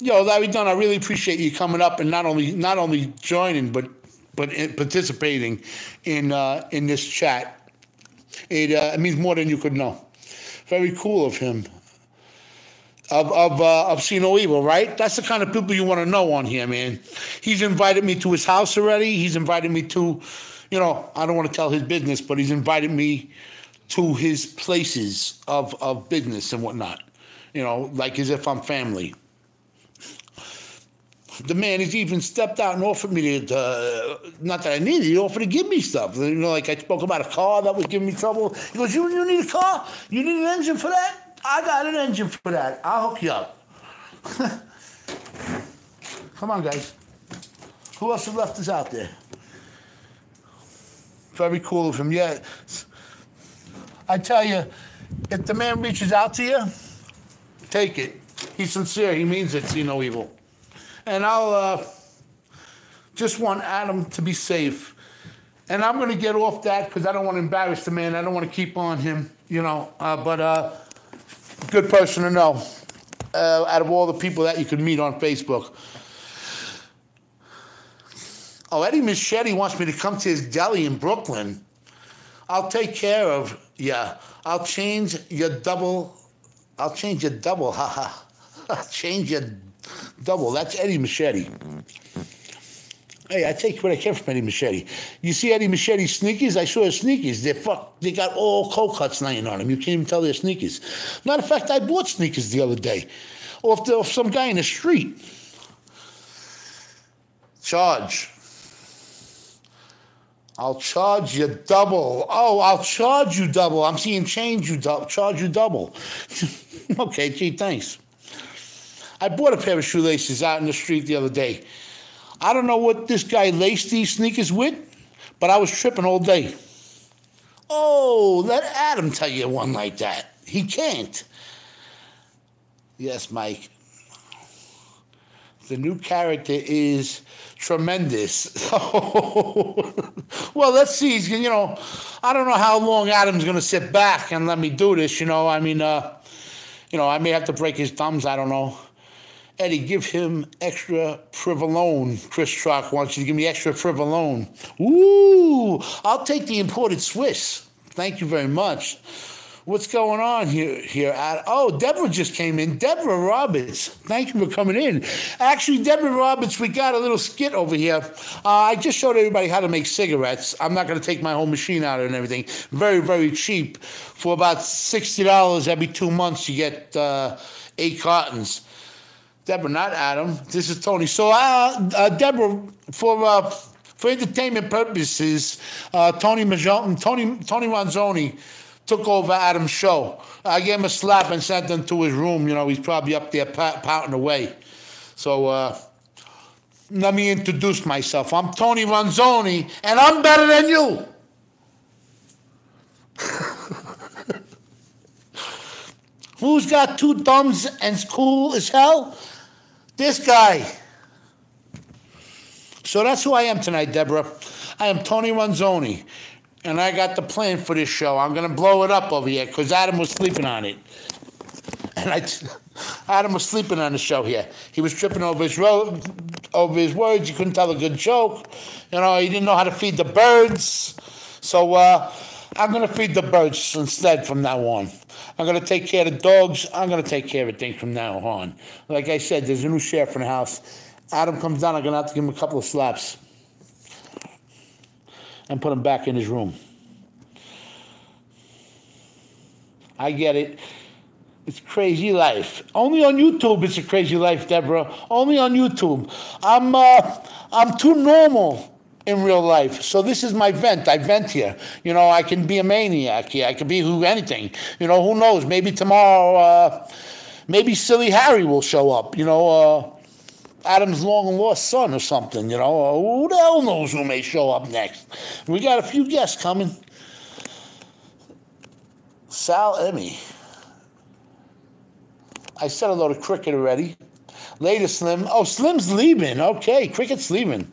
Yo, Larry Dunn, I really appreciate you coming up and not only not only joining but but in, participating in uh, in this chat. It, uh, it means more than you could know. Very cool of him. Of of uh, of See No Evil, right? That's the kind of people you want to know on here, man. He's invited me to his house already. He's invited me to, you know, I don't want to tell his business, but he's invited me to his places of of business and whatnot. You know, like as if I'm family. The man has even stepped out and offered me to, uh, not that I needed, he offered to give me stuff. You know, like I spoke about a car that was giving me trouble. He goes, you, you need a car? You need an engine for that? I got an engine for that. I'll hook you up. Come on, guys. Who else have left us out there? Very cool of him. Yeah. I tell you, if the man reaches out to you, take it. He's sincere. He means it. See no evil. And I'll uh, just want Adam to be safe. And I'm going to get off that because I don't want to embarrass the man. I don't want to keep on him, you know. Uh, but uh, good person to know uh, out of all the people that you can meet on Facebook. Oh, Eddie Machete wants me to come to his deli in Brooklyn. I'll take care of yeah. I'll change your double. I'll change your double. Ha ha. I'll change your double. That's Eddie Machete. Hey, I take what I can from Eddie Machete. You see Eddie Machete's sneakers? I saw his sneakers. They're fuck. They got all cold cuts laying on them. You can't even tell they're sneakers. Matter of fact, I bought sneakers the other day, off, the, off some guy in the street. Charge. I'll charge you double. Oh, I'll charge you double. I'm seeing change you double. Charge you double. okay, gee, thanks. I bought a pair of shoelaces out in the street the other day. I don't know what this guy laced these sneakers with, but I was tripping all day. Oh, let Adam tell you one like that. He can't. Yes, Mike. The new character is tremendous. well, let's see. He's, you know, I don't know how long Adam's going to sit back and let me do this. You know, I mean, uh, you know, I may have to break his thumbs. I don't know. Eddie, give him extra Provolone. Chris Truck wants you to give me extra Provolone. Ooh, I'll take the imported Swiss. Thank you very much. What's going on here? Here, Ad- oh, Deborah just came in. Deborah Roberts, thank you for coming in. Actually, Deborah Roberts, we got a little skit over here. Uh, I just showed everybody how to make cigarettes. I'm not going to take my whole machine out and everything. Very, very cheap. For about sixty dollars every two months, you get uh, eight cartons. Deborah, not Adam. This is Tony. So, uh, uh, Deborah, for uh, for entertainment purposes, uh, Tony Majon- Tony Tony Manzoni took over Adam's show. I gave him a slap and sent him to his room. You know, he's probably up there pouting away. So uh, let me introduce myself. I'm Tony Ronzoni, and I'm better than you. Who's got two thumbs and cool as hell? This guy. So that's who I am tonight, Deborah. I am Tony Ronzoni and I got the plan for this show. I'm gonna blow it up over here because Adam was sleeping on it, and I, Adam was sleeping on the show here. He was tripping over his over his words. He couldn't tell a good joke. You know, he didn't know how to feed the birds. So uh, I'm gonna feed the birds instead from now on. I'm gonna take care of the dogs. I'm gonna take care of things from now on. Like I said, there's a new sheriff in the house. Adam comes down. I'm gonna have to give him a couple of slaps and put him back in his room. I get it. It's crazy life. Only on YouTube it's a crazy life, Deborah. Only on YouTube. I'm uh, I'm too normal in real life. So this is my vent. I vent here. You know, I can be a maniac here. I can be who anything. You know, who knows? Maybe tomorrow, uh, maybe silly Harry will show up. You know, uh, Adam's long lost son or something. You know, uh, who the hell knows who may show up next? We got a few guests coming. Sal Emmy. I said hello to Cricket already. Later, Slim. Oh, Slim's leaving. Okay, Cricket's leaving.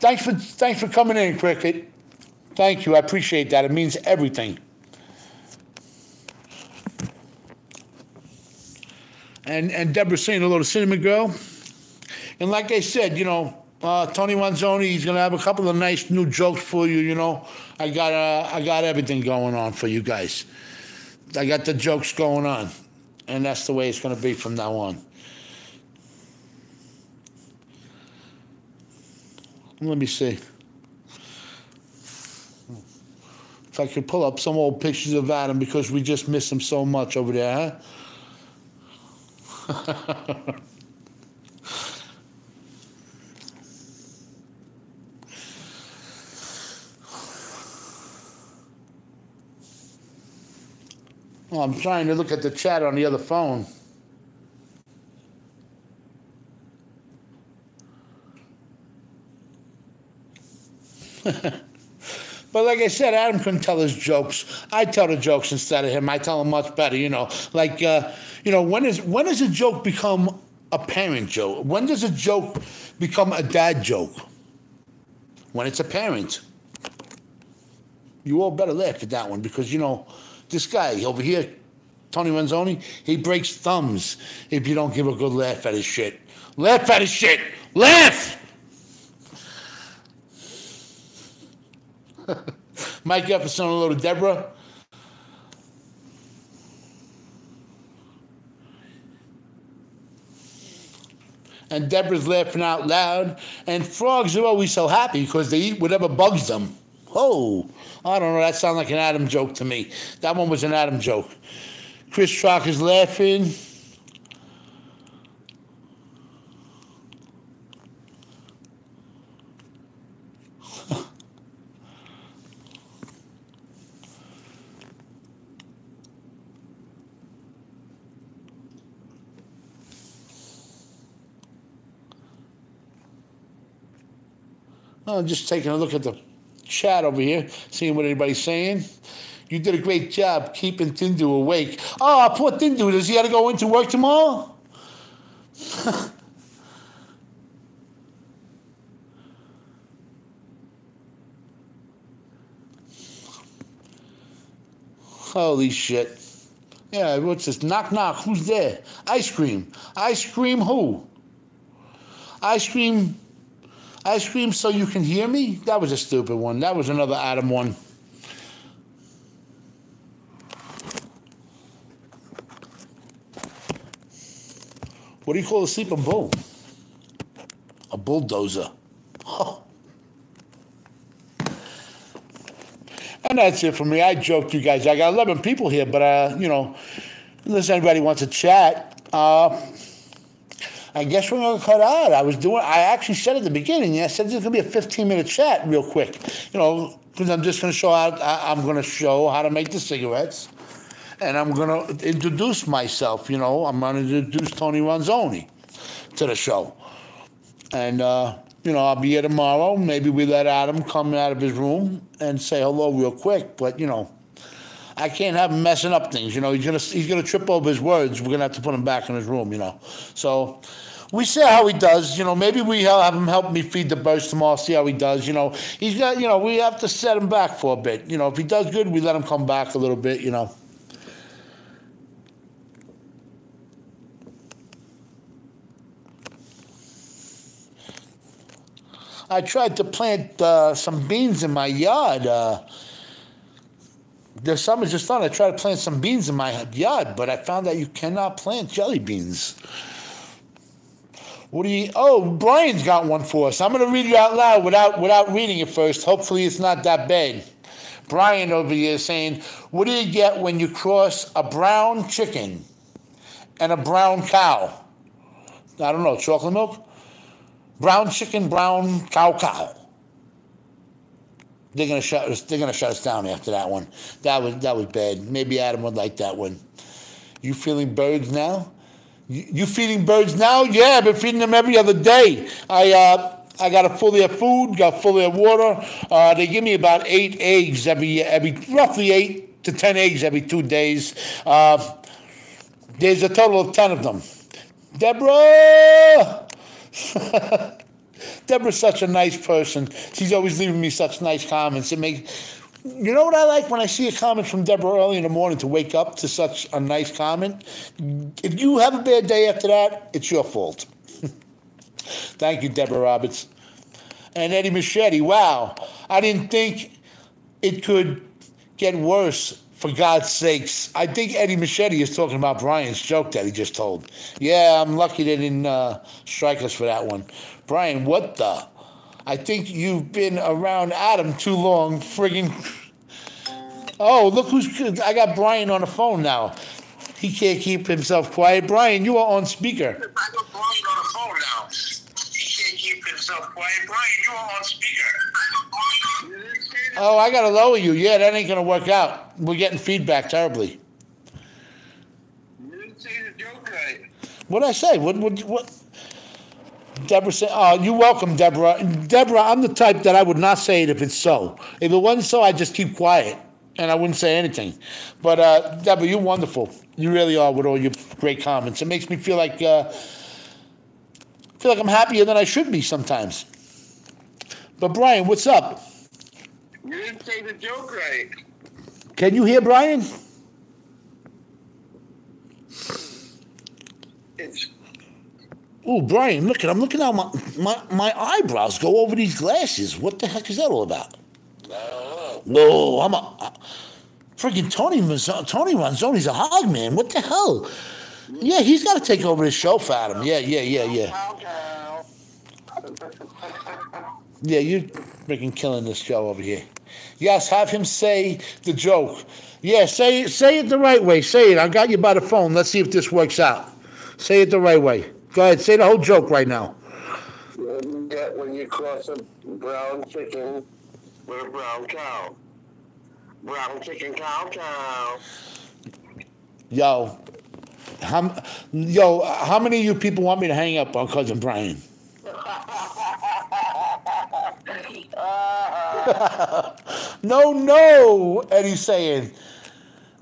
Thanks for thanks for coming in, Cricket. Thank you. I appreciate that. It means everything. And and Deborah saying hello to Cinnamon Girl. And like I said, you know, uh, Tony Manzoni, he's gonna have a couple of nice new jokes for you. You know, I got uh, I got everything going on for you guys. I got the jokes going on, and that's the way it's gonna be from now on. Let me see. If I could pull up some old pictures of Adam because we just miss him so much over there, huh? Well, I'm trying to look at the chat on the other phone. But like I said, Adam couldn't tell his jokes. I tell the jokes instead of him. I tell them much better, you know. Like, uh, you know, when is when does a joke become a parent joke? When does a joke become a dad joke? When it's a parent. You all better laugh at that one because you know this guy over here, Tony Manzoni, he breaks thumbs if you don't give a good laugh at his shit. Laugh at his shit. Laugh. Mike Jefferson, hello to Deborah. And Deborah's laughing out loud. And frogs are always so happy because they eat whatever bugs them. Oh, I don't know. That sounds like an Adam joke to me. That one was an Adam joke. Chris Trock is laughing. I'm oh, just taking a look at the chat over here, seeing what everybody's saying. You did a great job keeping Tindu awake. Oh, poor Tindu. Does he have to go into work tomorrow? Holy shit. Yeah, what's this? Knock, knock. Who's there? Ice cream. Ice cream who? Ice cream. Ice cream so you can hear me? That was a stupid one. That was another Adam one. What do you call a sleeping bull? A bulldozer. And that's it for me. I joked you guys. I got 11 people here, but, uh, you know, unless anybody wants to chat, uh, I guess we're gonna cut out. I was doing. I actually said at the beginning. I said there's gonna be a 15 minute chat, real quick. You know, because I'm just gonna show out. I'm gonna show how to make the cigarettes, and I'm gonna introduce myself. You know, I'm gonna introduce Tony Ronzoni to the show, and uh, you know I'll be here tomorrow. Maybe we let Adam come out of his room and say hello real quick. But you know, I can't have him messing up things. You know, he's gonna he's gonna trip over his words. We're gonna have to put him back in his room. You know, so. We see how he does, you know. Maybe we have him help me feed the birds tomorrow. See how he does, you know. He's got, you know. We have to set him back for a bit, you know. If he does good, we let him come back a little bit, you know. I tried to plant uh, some beans in my yard. Uh, the summer just done. I tried to plant some beans in my yard, but I found out you cannot plant jelly beans. What do you? Oh, Brian's got one for us. I'm going to read it out loud without without reading it first. Hopefully, it's not that bad. Brian over here saying, "What do you get when you cross a brown chicken and a brown cow?" I don't know. Chocolate milk. Brown chicken, brown cow, cow. They're gonna shut us. They're gonna shut us down after that one. That was that was bad. Maybe Adam would like that one. You feeling birds now? You, feeding birds now? Yeah, I've been feeding them every other day. I uh, I got a full of food, got full of water. Uh, they give me about eight eggs every every roughly eight to ten eggs every two days. Uh, there's a total of ten of them. Deborah. Deborah's such a nice person. She's always leaving me such nice comments. It makes you know what I like when I see a comment from Deborah early in the morning to wake up to such a nice comment? If you have a bad day after that, it's your fault. Thank you, Deborah Roberts. And Eddie Machete, wow. I didn't think it could get worse, for God's sakes. I think Eddie Machete is talking about Brian's joke that he just told. Yeah, I'm lucky they didn't uh, strike us for that one. Brian, what the? I think you've been around Adam too long, friggin'. Oh, look who's. I got Brian on the phone now. He can't keep himself quiet. Brian, you are on speaker. I got Brian on the phone now. He can't keep himself quiet. Brian, you are on speaker. Oh, I gotta lower you. Yeah, that ain't gonna work out. We're getting feedback terribly. You didn't say the joke right. What'd I say? What? What? what? Deborah said, "Oh, you're welcome, Deborah. Deborah, I'm the type that I would not say it if it's so. If it wasn't so, I'd just keep quiet and I wouldn't say anything. But uh, Deborah, you're wonderful. You really are with all your great comments. It makes me feel like uh, feel like I'm happier than I should be sometimes. But Brian, what's up? You didn't say the joke right. Can you hear Brian? Oh, Brian, look at I'm looking at my, my my eyebrows go over these glasses. What the heck is that all about? I. Whoa, I'm a, a freaking Tony Manzo- uh, Tony Manzoni's a hog man. What the hell? Yeah, he's got to take over the show for Adam. Yeah, yeah, yeah, yeah. Yeah, you're freaking killing this show over here. Yes, have him say the joke. Yeah, say say it the right way. Say it. I got you by the phone. Let's see if this works out. Say it the right way. Go ahead. Say the whole joke right now. What do you get when you cross a brown chicken with a brown cow? Brown chicken, cow, cow. Yo, how, yo, how many of you people want me to hang up on cousin Brian? no, no, Eddie's saying.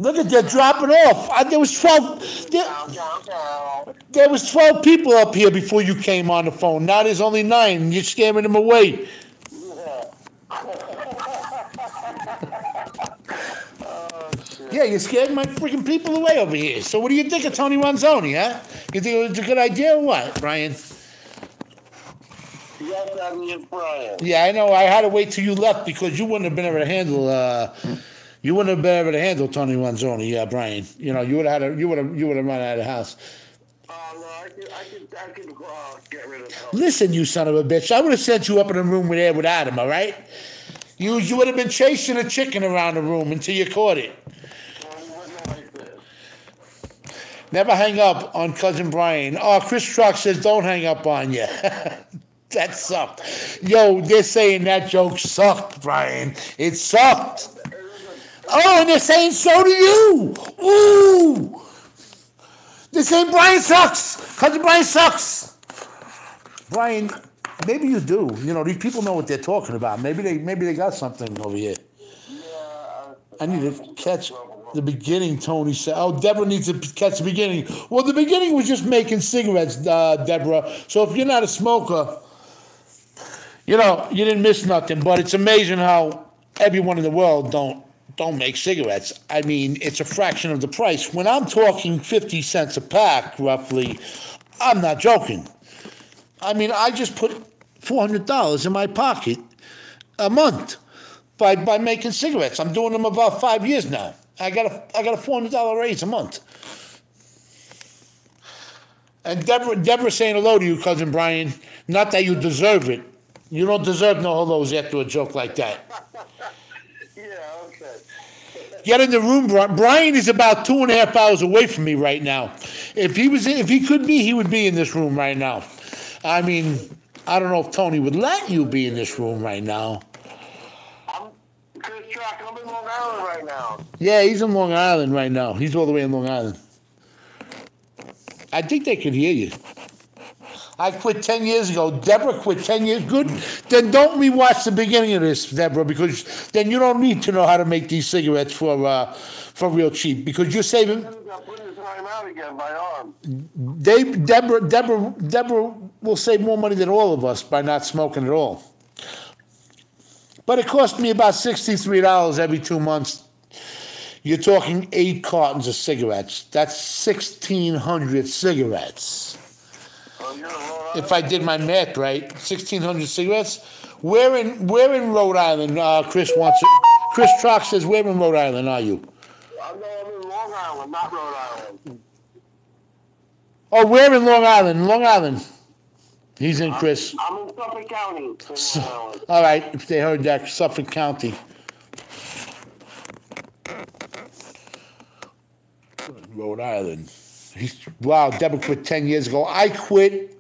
Look at they're dropping off. I, there was twelve. There, there was twelve people up here before you came on the phone. Now there's only nine. and You're scaring them away. Yeah, you're scared my freaking people away over here. So what do you think of Tony Ronzoni, huh? You think it was a good idea or what, Brian? Yes, I'm your Brian. Yeah, I know. I had to wait till you left because you wouldn't have been able to handle. Uh, you wouldn't have been able to handle Tony Ronzoni. Yeah, Brian. You know, you would have had. A, you would have. You would have run out of the house. Oh, no, I can, I can, I can uh, get rid of him. Listen, you son of a bitch. I would have sent you up in a room with there with Adam. All right. You you would have been chasing a chicken around the room until you caught it. Well, he wasn't like this. Never hang up on cousin Brian. Oh, Chris Truck says don't hang up on you. that sucked. Yo, they're saying that joke sucked, Brian. It sucked. Oh, and they're saying so do you. Ooh. They're saying Brian sucks. Cousin Brian sucks. Brian, maybe you do. You know, these people know what they're talking about. Maybe they maybe they got something over here. I need to catch. The beginning, Tony said. Oh, Deborah needs to catch the beginning. Well, the beginning was just making cigarettes, uh, Deborah. So if you're not a smoker, you know you didn't miss nothing. But it's amazing how everyone in the world don't don't make cigarettes. I mean, it's a fraction of the price. When I'm talking fifty cents a pack, roughly, I'm not joking. I mean, I just put four hundred dollars in my pocket a month by by making cigarettes. I'm doing them about five years now. I got a I got a four hundred dollar raise a month. And Deborah Deborah saying hello to you, cousin Brian. Not that you deserve it. You don't deserve no hellos after a joke like that. Get in the room, Brian. Brian is about two and a half hours away from me right now. If he was, if he could be, he would be in this room right now. I mean, I don't know if Tony would let you be in this room right now. I'm Chris Track. I'm in Long Island right now. Yeah, he's in Long Island right now. He's all the way in Long Island. I think they could hear you. I quit 10 years ago. Deborah quit 10 years. Good. Then don't rewatch the beginning of this, Deborah, because then you don't need to know how to make these cigarettes for uh, for real cheap because you're saving. I'm putting the time out again by arm. They, Deborah, Deborah, Deborah will save more money than all of us by not smoking at all. But it cost me about sixty-three dollars every two months. You're talking eight cartons of cigarettes. That's sixteen hundred cigarettes. Oh, you're in Long Island? If I did my math right, sixteen hundred cigarettes. Where in where in Rhode Island? Uh, Chris wants it. Chris Trock says, "Where in Rhode Island are you?" I'm, in Long Island, not Rhode Island. Oh, where in Long Island? Long Island. He's in, Chris. I'm in Suffolk County. Island. All right, if they heard that, Suffolk County. Rhode Island. He's, wow, Deborah quit 10 years ago. I quit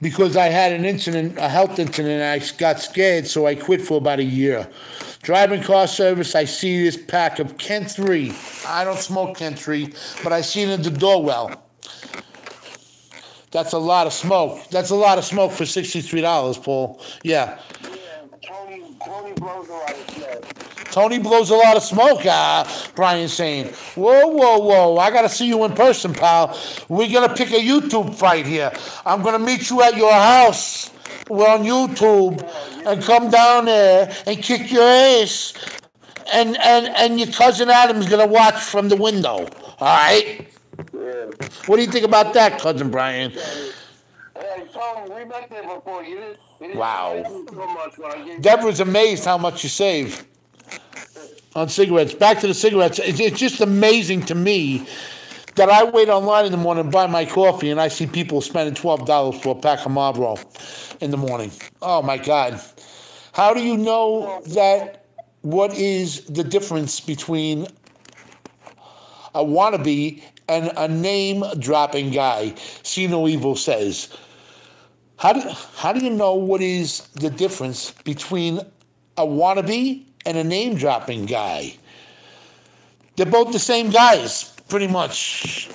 because I had an incident, a health incident, and I got scared, so I quit for about a year. Driving car service, I see this pack of Kent 3. I don't smoke Kent 3, but I see it in the Dorwell. That's a lot of smoke. That's a lot of smoke for $63, Paul. Yeah. Yeah, Tony, Tony blows a lot of smoke. Tony blows a lot of smoke, uh, Brian's saying. Whoa, whoa, whoa. I got to see you in person, pal. We're going to pick a YouTube fight here. I'm going to meet you at your house. We're on YouTube. And come down there and kick your ass. And, and, and your cousin Adam's going to watch from the window. All right? What do you think about that, cousin Brian? Hey, Tony, we met there before. You didn't, you didn't Wow. say so much when I gave you Deborah's amazed how much you save on cigarettes. Back to the cigarettes. It's, it's just amazing to me that I wait online in the morning and buy my coffee and I see people spending twelve dollars for a pack of Marlboro in the morning. Oh my God! How do you know that? What is the difference between a wannabe and a name dropping guy? See no evil says. How do, how do you know what is the difference between a wannabe and a name dropping guy? They're both the same guys, pretty much.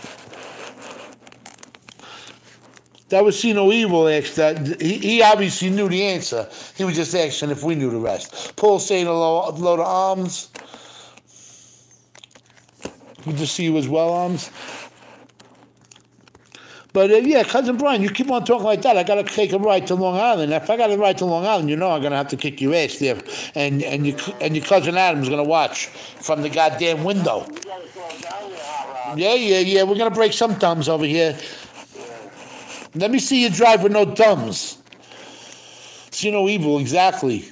That was See No Evil asked that. He, he obviously knew the answer. He was just asking if we knew the rest. Paul saying a load, of arms. Good to see you as well, arms. But uh, yeah, cousin Brian, you keep on talking like that. I gotta take a ride to Long Island. If I got to ride to Long Island, you know I'm gonna have to kick your ass there, and and your and your cousin Adam's gonna watch from the goddamn window. You gotta slow down there, Hot Rod. Yeah, yeah, yeah. We're gonna break some thumbs over here. Let me see you drive with no thumbs. See no evil, exactly.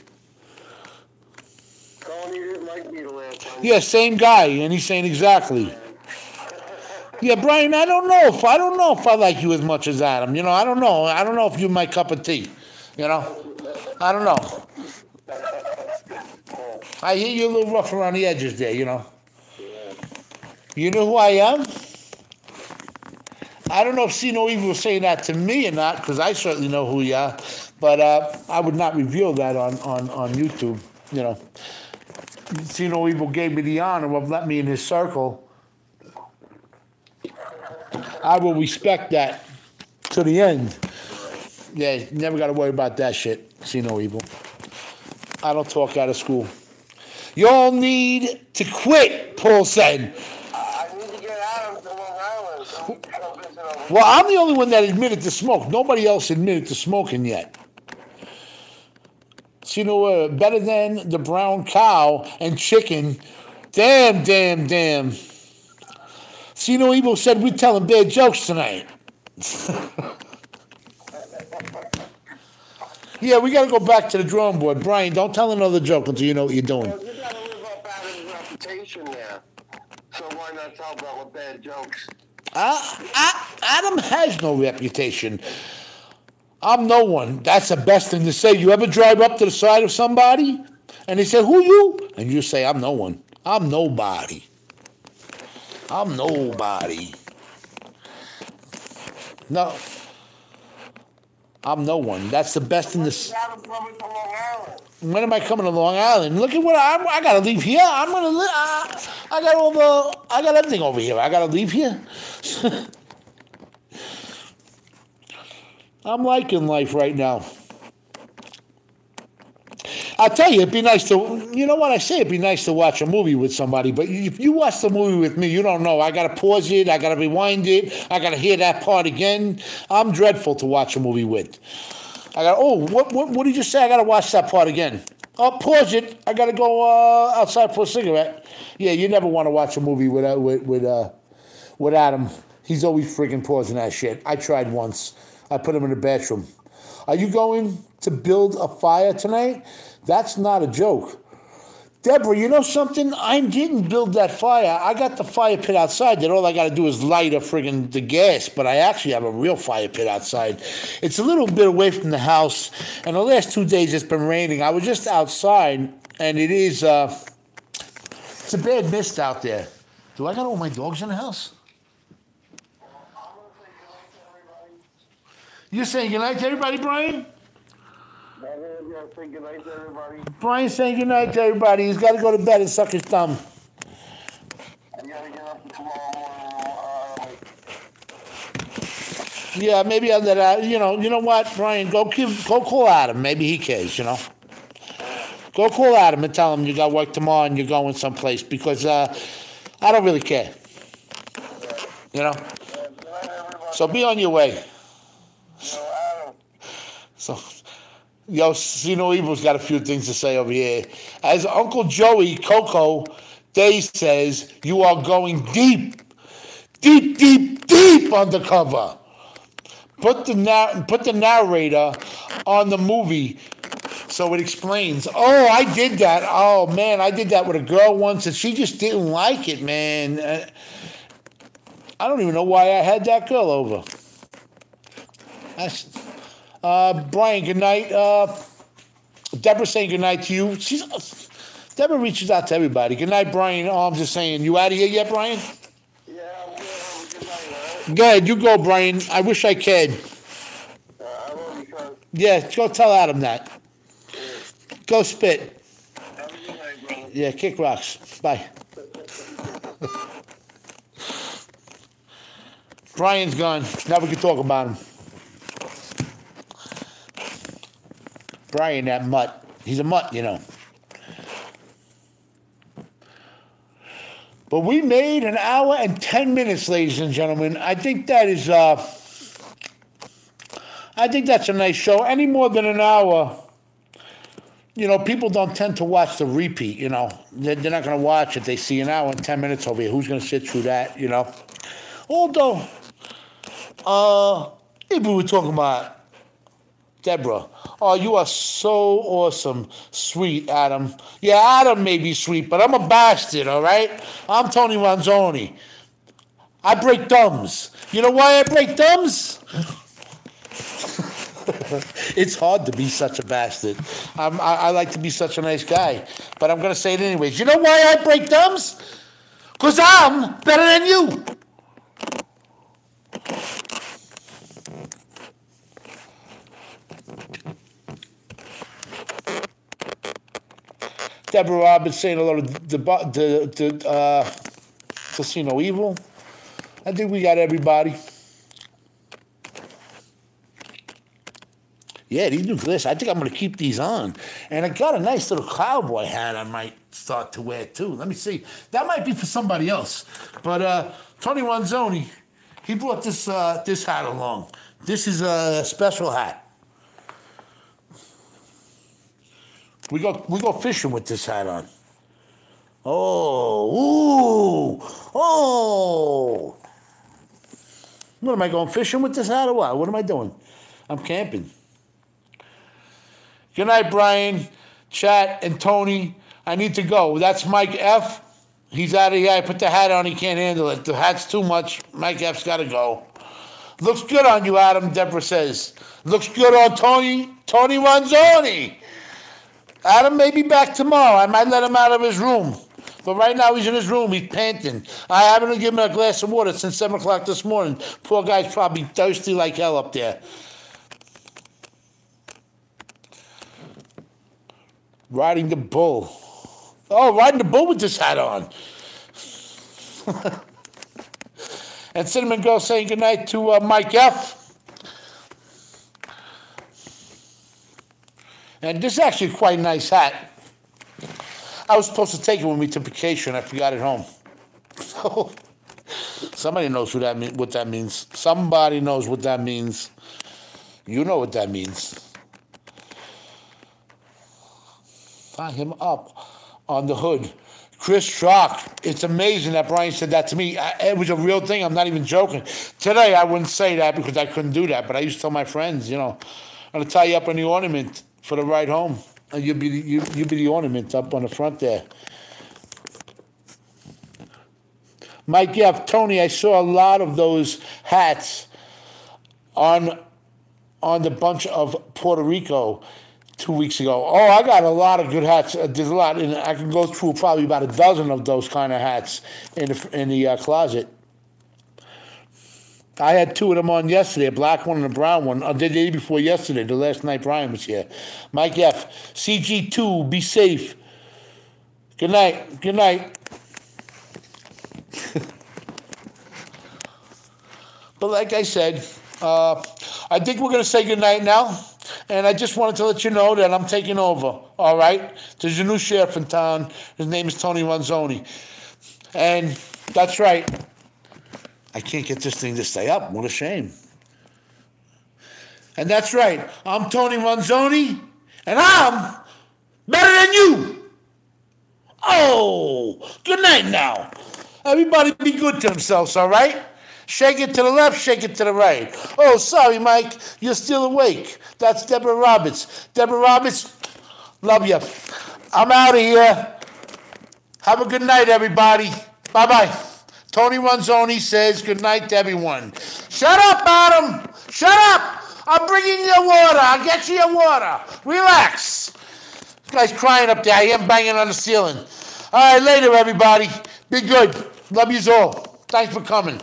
Tony didn't like me the last time. Yeah, same guy, and he's saying exactly. Yeah, Brian, I don't know if I don't know if I like you as much as Adam. You know, I don't know. I don't know if you're my cup of tea. You know, I don't know. I hear you're a little rough around the edges there. You know. You know who I am? I don't know if See No Evil saying that to me or not, because I certainly know who you are. But uh, I would not reveal that on, on, on YouTube. You know, See No Evil gave me the honor of letting me in his circle. I will respect that to the end. Yeah, never got to worry about that shit. See no evil. I don't talk out of school. You all need to quit Paul said. I need to get Adam to Long Island. Well, I'm the only one that admitted to smoke. Nobody else admitted to smoking yet. Know, uh, better than the brown cow and chicken. Damn, damn, damn. You Evil said we're telling bad jokes tonight. yeah, we got to go back to the drawing board. Brian, don't tell another joke until you know what you're doing. Well, you gotta live up Adam's reputation there. So why not tell Bella bad jokes? Uh, A- Adam has no reputation. I'm no one. That's the best thing to say. You ever drive up to the side of somebody and they say, Who you? And you say, I'm no one. I'm nobody. I'm nobody. No. I'm no one. That's the best in this. When am I coming to Long Island? Look at what I, I gotta leave here. I'm gonna. Li- I, I got all the. I got everything over here. I gotta leave here. I'm liking life right now. I'll tell you, it'd be nice to. You know what I say? It'd be nice to watch a movie with somebody. But if you watch the movie with me, you don't know. I gotta pause it. I gotta rewind it. I gotta hear that part again. I'm dreadful to watch a movie with. I got. Oh, what what what did you say? I gotta watch that part again. Oh, pause it. I gotta go uh, outside for a cigarette. Yeah, you never want to watch a movie with with with uh, with Adam. He's always freaking pausing that shit. I tried once. I put him in the bathroom. Are you going to build a fire tonight? That's not a joke. Deborah, you know something? I didn't build that fire. I got the fire pit outside that all I got to do is light a friggin' the gas, but I actually have a real fire pit outside. It's a little bit away from the house, and the last two days it's been raining. I was just outside, and it is, uh, it's a bad mist out there. Do I got all my dogs in the house? You saying goodnight to everybody, Brian? Everybody. Brian's saying goodnight to everybody. He's got to go to bed and suck his thumb. Uh, Yeah, maybe I'll let. You know, you know what, Brian? Go go call Adam. Maybe he cares. You know, go call Adam and tell him you got work tomorrow and you're going someplace because uh, I don't really care. You know, good night, so be on your way. So, yo, See No Evil's got a few things to say over here. As Uncle Joey Coco Day says, you are going deep, deep, deep, deep undercover. Put the nar- put the narrator on the movie so it explains. Oh, I did that. Oh man, I did that with a girl once, and she just didn't like it, man. Uh, I don't even know why I had that girl over. That's, uh, Brian, good night. Uh, Deborah saying good night to you. She's Deborah reaches out to everybody. Good night, Brian. Oh, I'm just saying, you out of here yet, Brian? Yeah, I'm good. Good night, you go, Brian. I wish I could. Uh, I. Yeah, go tell Adam that. Go spit. Yeah, kick rocks. Bye. Brian's gone. Now we can talk about him. Brian, that mutt. He's a mutt, you know. But we made an hour and 10 minutes, ladies and gentlemen. I think that is, uh, I think that's a nice show. Any more than an hour, you know, people don't tend to watch the repeat, you know. They're, not going to watch it. They see an hour and 10 minutes over here. Who's going to sit through that, you know? Although, uh, if we were talking about Deborah, oh, you are so awesome, sweet, Adam. Yeah, Adam may be sweet, but I'm a bastard, all right? I'm Tony Ronzoni. I break thumbs. You know why I break thumbs? it's hard to be such a bastard. I'm, I, I like to be such a nice guy, but I'm going to say it anyways. You know why I break thumbs? Because I'm better than you. Deborah saying hello to the the the uh, Casino Evil. I think we got everybody. Yeah, these new glasses. I think I'm gonna keep these on. And I got a nice little cowboy hat I might start to wear too. Let me see. That might be for somebody else. But uh, Tony Ronzoni, he brought this uh, this hat along. This is a special hat. We go we go fishing with this hat on. Oh, ooh, oh. What am I going fishing with this hat or what? What am I doing? I'm camping. Good night, Brian, Chat, and Tony. I need to go. That's Mike F. He's out of here. I put the hat on. He can't handle it. The hat's too much. Mike F's got to go. Looks good on you, Adam. Deborah says. Looks good on Tony. Tony Ronzoni. Adam may be back tomorrow. I might let him out of his room. But right now he's in his room. He's panting. I haven't given him a glass of water since 7 o'clock this morning. Poor guy's probably thirsty like hell up there. Riding the bull. Oh, riding the bull with this hat on. and Cinnamon Girl saying goodnight to uh, Mike F. And this is actually quite a nice hat. I was supposed to take it when we took vacation. I forgot it home. So somebody knows who that mean, what that means. Somebody knows what that means. You know what that means. Tie him up on the hood. Chris Schrock. It's amazing that Brian said that to me. I, it was a real thing. I'm not even joking. Today I wouldn't say that because I couldn't do that, but I used to tell my friends, you know, I'm gonna tie you up on the ornament for the ride home. And you'll be the, you you be the ornament up on the front there. Mike F. Tony, I saw a lot of those hats on on the bunch of Puerto Rico two weeks ago. Oh, I got a lot of good hats. Uh, there's a lot, and I can go through probably about a dozen of those kind of hats in the in the uh, closet. I had two of them on yesterday, a black one and a brown one. Uh, the day before yesterday, the last night Brian was here. Mike F. CG2, be safe. Good night. Good night. but like I said, uh, I think we're going to say good night now. And I just wanted to let you know that I'm taking over. All right? There's a new sheriff in town. His name is Tony Ronzoni. And that's right. I can't get this thing to stay up. What a shame. And that's right. I'm Tony Ronzoni, and I'm better than you. Oh, good night now. Everybody be good to themselves, all right? Shake it to the left, shake it to the right. Oh, sorry, Mike, you're still awake. That's Deborah Roberts. Deborah Roberts, love you. I'm out of here. Have a good night, everybody. Bye bye. Tony Ronzoni says good night to everyone. Shut up, Adam. Shut up. I'm bringing you water. I'll get you your water. Relax. This guy's crying up there. I am banging on the ceiling. All right, later, everybody. Be good. Love yous all. Thanks for coming.